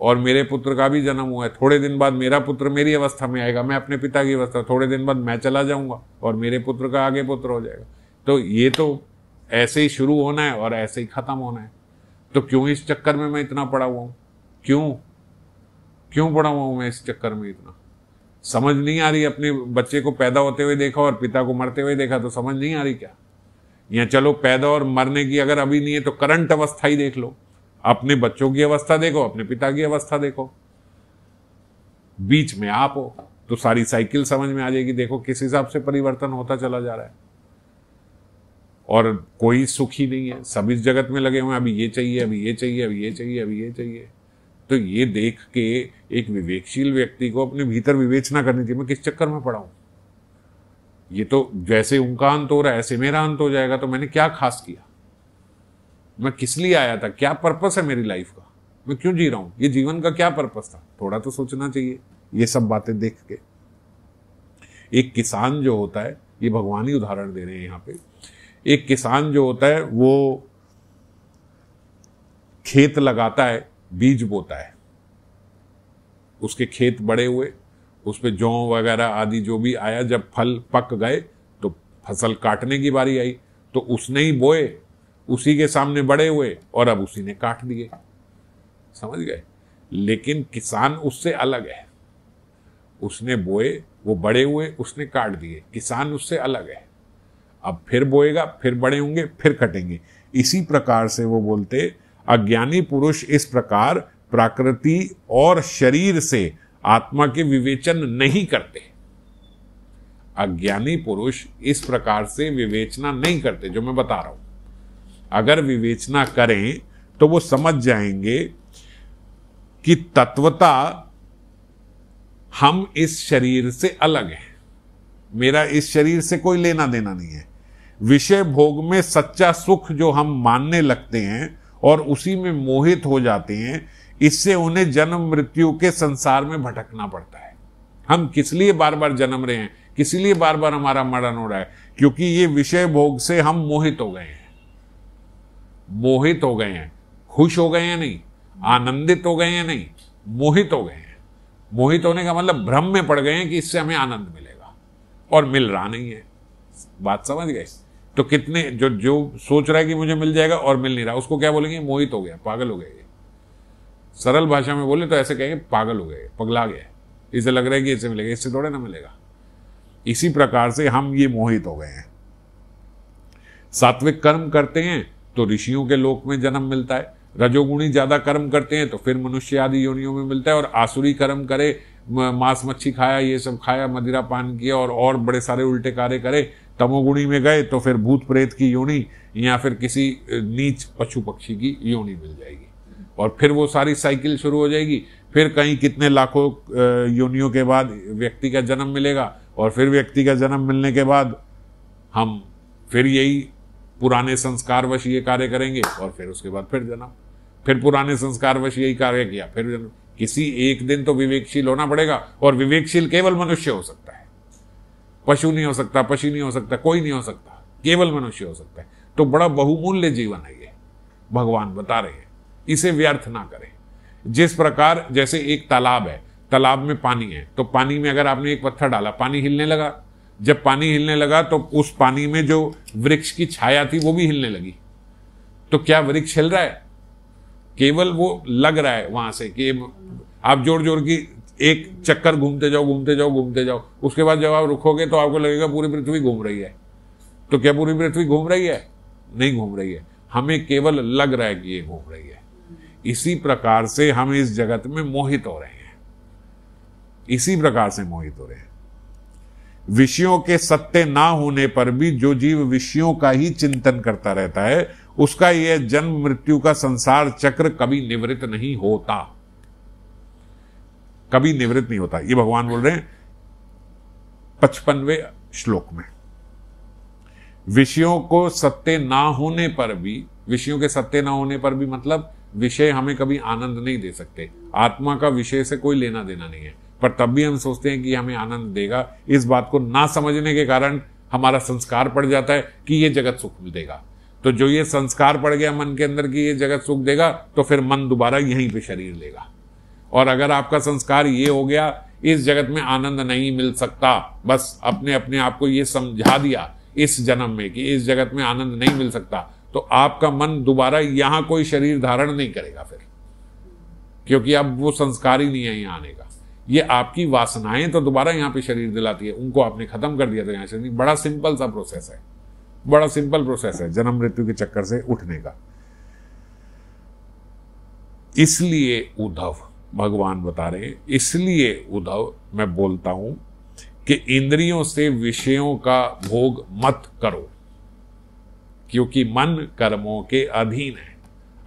और मेरे पुत्र का भी जन्म हुआ है। थोड़े दिन बाद मेरा पुत्र मेरी अवस्था में आएगा, मैं अपने पिता की अवस्था, थोड़े दिन बाद मैं चला जाऊँगा और मेरे पुत्र का आगे पुत्र हो जाएगा। तो ये तो ऐसे ही शुरू होना है और ऐसे ही खत्म होना है। तो क्यों इस चक्कर में मैं इतना पड़ा हुआ हूँ? क्यों? क्यों पड़ा हुआ हूँ मैं इस चक्कर में इतना? समझ नहीं आ रही अपने बच्चे को पैदा होते हुए देखा और पिता को मरते हुए देखा तो समझ नहीं आ रही क्या? या चलो पैदा और मरने की अगर अभी नहीं है तो करंट अवस्था ही देख लो। अपने बच्चों की अवस्था देखो, अपने पिता की अवस्था देखो। बीच में आप हो तो सारी साइकिल समझ में आ जाएगी, देखो किस हिसाब से परिवर्तन होता चला जा रहा है। और कोई सुखी नहीं है, सब इस जगत में लगे हुए हैं, अभी ये चाहिए, अभी ये चाहिए, अभी ये चाहिए, अभी ये चाहिए। तो ये देख के एक विवेकशील व्यक्ति को अपने भीतर विवेचना करनी चाहिए, मैं किस चक्कर में पड़ा हूँ? ये तो जैसे उनका अंत हो रहा है, ऐसे मेरा अंत हो जाएगा तो मैंने क्या खास किया? मैं किस लिए आया था? क्या पर्पस है मेरी लाइफ का? मैं क्यों जी रहा हूँ? ये जीवन का क्या पर्पस था? थोड़ा तो सोचना चाहिए। ये सब बातें देख के। एक किसान जो होता है, ये भगवान ही उदाहरण दे रहे हैं यहाँ पे। एक किसान जो होता है, वो खेत लगाता है, बीज बोता है। उसके खेत बड़े हुए, उस पर जौ वगैरह आदि जो भी आया, जब फल पक गए तो फ़सल काटने की बारी आई। तो उसने ही बोए उसी के सामने बड़े हुए और अब उसी ने काट दिए। समझ गए? लेकिन किसान उससे अलग है। उसने बोए, वो बड़े हुए, उसने काट दिए। किसान उससे अलग है। अब फिर बोएगा, फिर बड़े होंगे, फिर कटेंगे। इसी प्रकार से वो बोलते, अज्ञानी पुरुष इस प्रकार प्रकृति और शरीर से आत्मा के विवेचन नहीं करते। अज्ञानी पुरुष इस प्रकार से विवेचना नहीं करते, जो मैं बता रहा हूँ। अगर विवेचना करें तो वो समझ जाएँगे कि तत्वता हम इस शरीर से अलग हैं। मेरा इस शरीर से कोई लेना देना नहीं है। विषय भोग में सच्चा सुख जो हम मानने लगते हैं और उसी में मोहित हो जाते हैं, इससे उन्हें जन्म मृत्यु के संसार में भटकना पड़ता है। हम किस लिए बार बार जन्म रहे हैं? किस लिए बार बार हमारा मरण हो रहा है? क्योंकि ये विषय भोग से हम मोहित हो गए हैं। मोहित हो गए हैं। खुश हो गए हैं नहीं? आनंदित हो गए हैं नहीं? मोहित हो गए हैं। मोहित होने का मतलब भ्रम में पड़ गए हैं कि इससे हमें आनंद मिलेगा। और मिल रहा नहीं है। बात समझ गए? तो कितने, जो जो सोच रहा है कि मुझे मिल जाएगा और मिल नहीं रहा, उसको क्या बोलेंगे? मोहित हो गया, पागल हो गया सरल भाषा में बोले तो ऐसे कहेंगे, पागल हो गए पगला गया इसे लग रहा है कि इससे मिलेगा, इससे थोड़े ना मिलेगा। इसी प्रकार से हम ये मोहित हो गए हैं। सात्विक कर्म करते हैं तो ऋषियों के लोक में जन्म मिलता है। रजोगुणी ज़्यादा कर्म करते हैं तो फिर मनुष्य आदि योनियों में मिलता है और आसुरी कर्म करे मांस मच्छी खाया, ये सब खाया, मदिरा पान किया और और बड़े सारे उल्टे कार्य करे, तमोगुणी में गए तो फिर भूत प्रेत की योनि या फिर किसी नीच पशु पक्षी की योनि मिल जाएगी। और फिर वो सारी साइकिल शुरू हो जाएगी। फिर कहीं कितने लाखों योनियों के बाद व्यक्ति का जन्म मिलेगा और फिर व्यक्ति का जन्म मिलने के बाद हम फिर यही पुराने संस्कार वश ये कार्य करेंगे और फिर उसके बाद फिर जन्म। फिर पुराने संस्कार वश यही कार्य किया, फिर जन्म। किसी एक दिन तो विवेकशील होना पड़ेगा और विवेकशील केवल मनुष्य हो सकता है। पशु नहीं हो सकता पशु नहीं हो सकता, कोई नहीं हो सकता, केवल मनुष्य हो सकता है। तो बड़ा बहुमूल्य जीवन है ये, भगवान बता रहे हैं। इसे व्यर्थ ना करें। जिस प्रकार, जैसे एक तालाब है, तालाब में पानी है तो पानी में अगर आपने एक पत्थर डाला, पानी हिलने लगा जब पानी हिलने लगा तो उस पानी में जो वृक्ष की छाया थी वो भी हिलने लगी। तो क्या वृक्ष हिल रहा है? केवल वो लग रहा है वहाँ से कि आप ज़ोर ज़ोर की एक चक्कर घूमते जाओ घूमते जाओ घूमते जाओ। उसके बाद जब आप रुकोगे तो आपको लगेगा पूरी पृथ्वी घूम रही है। तो क्या पूरी पृथ्वी घूम रही है? नहीं घूम रही है। हमें केवल लग रहा है कि ये घूम रही है। इसी प्रकार से हम इस जगत में मोहित हो रहे हैं। इसी प्रकार से मोहित हो रहे हैं। विषयों के सत्य ना होने पर भी जो जीव विषयों का ही चिंतन करता रहता है, उसका यह जन्म मृत्यु का संसार चक्र कभी निवृत्त नहीं होता। कभी निवृत्त नहीं होता। ये भगवान बोल रहे हैं पचपनवे श्लोक में। विषयों को सत्य ना होने पर भी, विषयों के सत्य ना होने पर भी मतलब विषय हमें कभी आनंद नहीं दे सकते। आत्मा का विषय से कोई लेना देना नहीं है। पर तब भी हम सोचते हैं कि हमें आनंद देगा। इस बात को ना समझने के कारण हमारा संस्कार पड़ जाता है कि ये जगत सुख देगा तो जो ये संस्कार पड़ गया मन के अंदर कि ये जगत सुख देगा तो फिर मन दोबारा यहीं पे शरीर लेगा। और अगर आपका संस्कार ये हो गया, इस जगत में आनंद नहीं मिल सकता। बस अपने अपने आप को ये समझा दिया इस जन्म में कि इस जगत में आनंद नहीं मिल सकता तो आपका मन दोबारा यहाँ कोई शरीर धारण नहीं करेगा फिर। क्योंकि अब वो संस्कार ही नहीं है यहाँ आने का। ये आपकी वासनाएँ तो दोबारा यहाँ पे शरीर दिलाती है, उनको आपने खत्म कर दिया तो यहाँ शरीर, बड़ा सिंपल सा प्रोसेस है। बड़ा सिंपल प्रोसेस है, जन्म मृत्यु के चक्कर से उठने का। इसलिए उद्धव, भगवान बता रहे हैं, इसलिए उद्धव, मैं बोलता हूँ कि इंद्रियों से विषयों का भोग मत करो, क्योंकि मन कर्मों के अधीन है।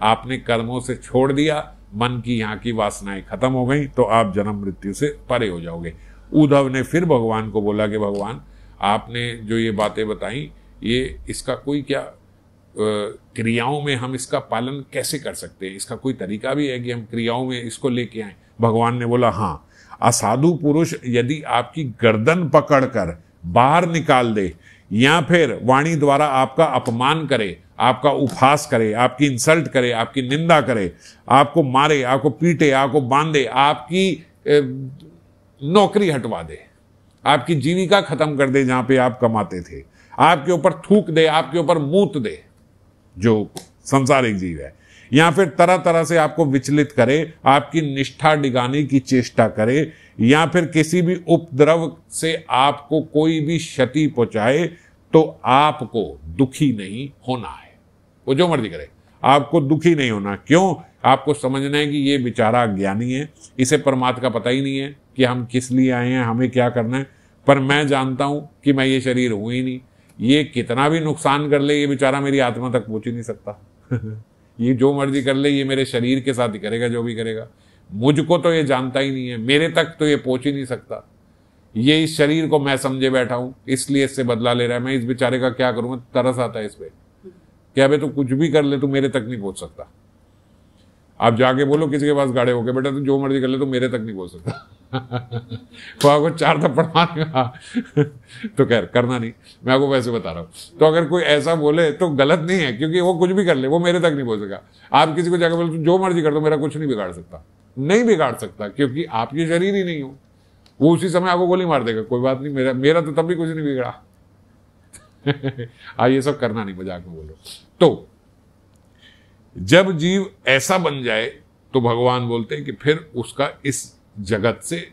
आपने कर्मों से छोड़ दिया मन की यहाँ की वासनाएँ खत्म हो गई तो आप जन्म मृत्यु से परे हो जाओगे। उद्धव ने फिर भगवान को बोला कि भगवान, आपने जो ये बातें बताई, ये इसका कोई क्या क्रियाओं में हम इसका पालन कैसे कर सकते हैं? इसका कोई तरीका भी है कि हम क्रियाओं में इसको लेके आए? भगवान ने बोला हाँ असाधु पुरुष यदि आपकी गर्दन पकड़कर बाहर निकाल दे, या फिर वाणी द्वारा आपका अपमान करे आपका उपहास करे, आपकी इंसल्ट करे, आपकी निंदा करे, आपको मारे, आपको पीटे, आपको बांधे, आपकी नौकरी हटवा दे, आपकी जीविका खत्म कर दे जहाँ पे आप कमाते थे, आपके ऊपर थूक दे, आपके ऊपर मूत दे, जो संसारिक जीव है। या फिर तरह तरह से आपको विचलित करे, आपकी निष्ठा डिगाने की चेष्टा करे, या फिर किसी भी उपद्रव से आपको कोई भी क्षति पहुँचाए तो आपको दुखी नहीं होना है। वो जो मर्ज़ी करे। आपको दुखी नहीं होना। क्यों? आपको समझना है कि ये बेचारा ज्ञानी है। इसे परमात्मा का पता ही नहीं है कि हम किस लिए आए हैं, हमें क्या करना है। पर मैं जानता हूँ कि मैं ये शरीर हूँ ही नहीं। ये कितना भी नुकसान कर ले, ये बेचारा मेरी आत्मा तक पहुँच ही नहीं सकता। ये जो मर्ज़ी कर ले, ये मेरे शरीर के साथ ही करेगा, जो भी करेगा। मुझको तो ये जानता ही नहीं है। मेरे तक तो ये पहुँच ही नहीं सकता। ये इस शरीर को मैं समझे बैठा हूँ, इसलिए इससे बदला ले रहा है। मैं इस बेचारे का क्या करूँगा तरस आता है इस पर क्या भाई तू कुछ भी कर ले, तू मेरे तक नहीं पहुँच सकता। आप जाके बोलो किसी के पास गाड़े होके, बेटा तू जो मर्ज़ी कर ले तो मेरे तक नहीं पहुँच सकता। तो आपको चार थप्पड़ मारेगा। तो खैर, करना नहीं। मैं आपको वैसे बता रहा हूँ। तो अगर कोई ऐसा बोले तो गलत नहीं है, क्योंकि वो कुछ भी कर ले, वो मेरे तक नहीं पहुँच सका। आप किसी को जाकर बोले जो मर्ज़ी कर दो, मेरा कुछ नहीं बिगाड़ सकता। नहीं बिगाड़ सकता, क्योंकि आपकी शरीर ही नहीं हो। वो उसी समय आपको गोली मार देगा। कोई बात नहीं, मेरा मेरा तो तब भी कुछ नहीं बिगड़ा। हाँ ये सब करना नहीं, मज़ाक में बोलो। तो जब जीव ऐसा बन जाए तो भगवान बोलते हैं कि फिर उसका इस जगत से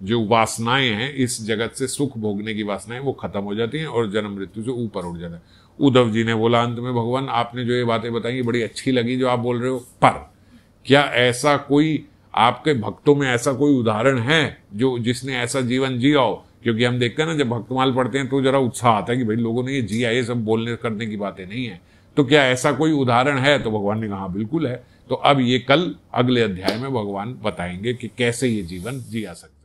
जो वासनाएँ हैं, इस जगत से सुख भोगने की वासनाएँ, वो खत्म हो जाती हैं और जन्म मृत्यु से ऊपर उठ जाता है। उद्धव जी ने बोला अंत में, भगवान, आपने जो ये बातें बताई बड़ी अच्छी लगी जो आप बोल रहे हो। पर, क्या ऐसा कोई, आपके भक्तों में ऐसा कोई उदाहरण है जो, जिसने ऐसा जीवन जिया हो? क्योंकि हम देखते हैं ना जब भक्तमाल पढ़ते हैं तो जरा उत्साह आता है कि भाई लोगों ने ये जिया ये सब बोलने करने की बातें नहीं है। तो क्या ऐसा कोई उदाहरण है? तो भगवान ने कहा हाँ, बिल्कुल है। तो अब ये कल अगले अध्याय में भगवान बताएँगे कि कैसे ये जीवन जिया सकते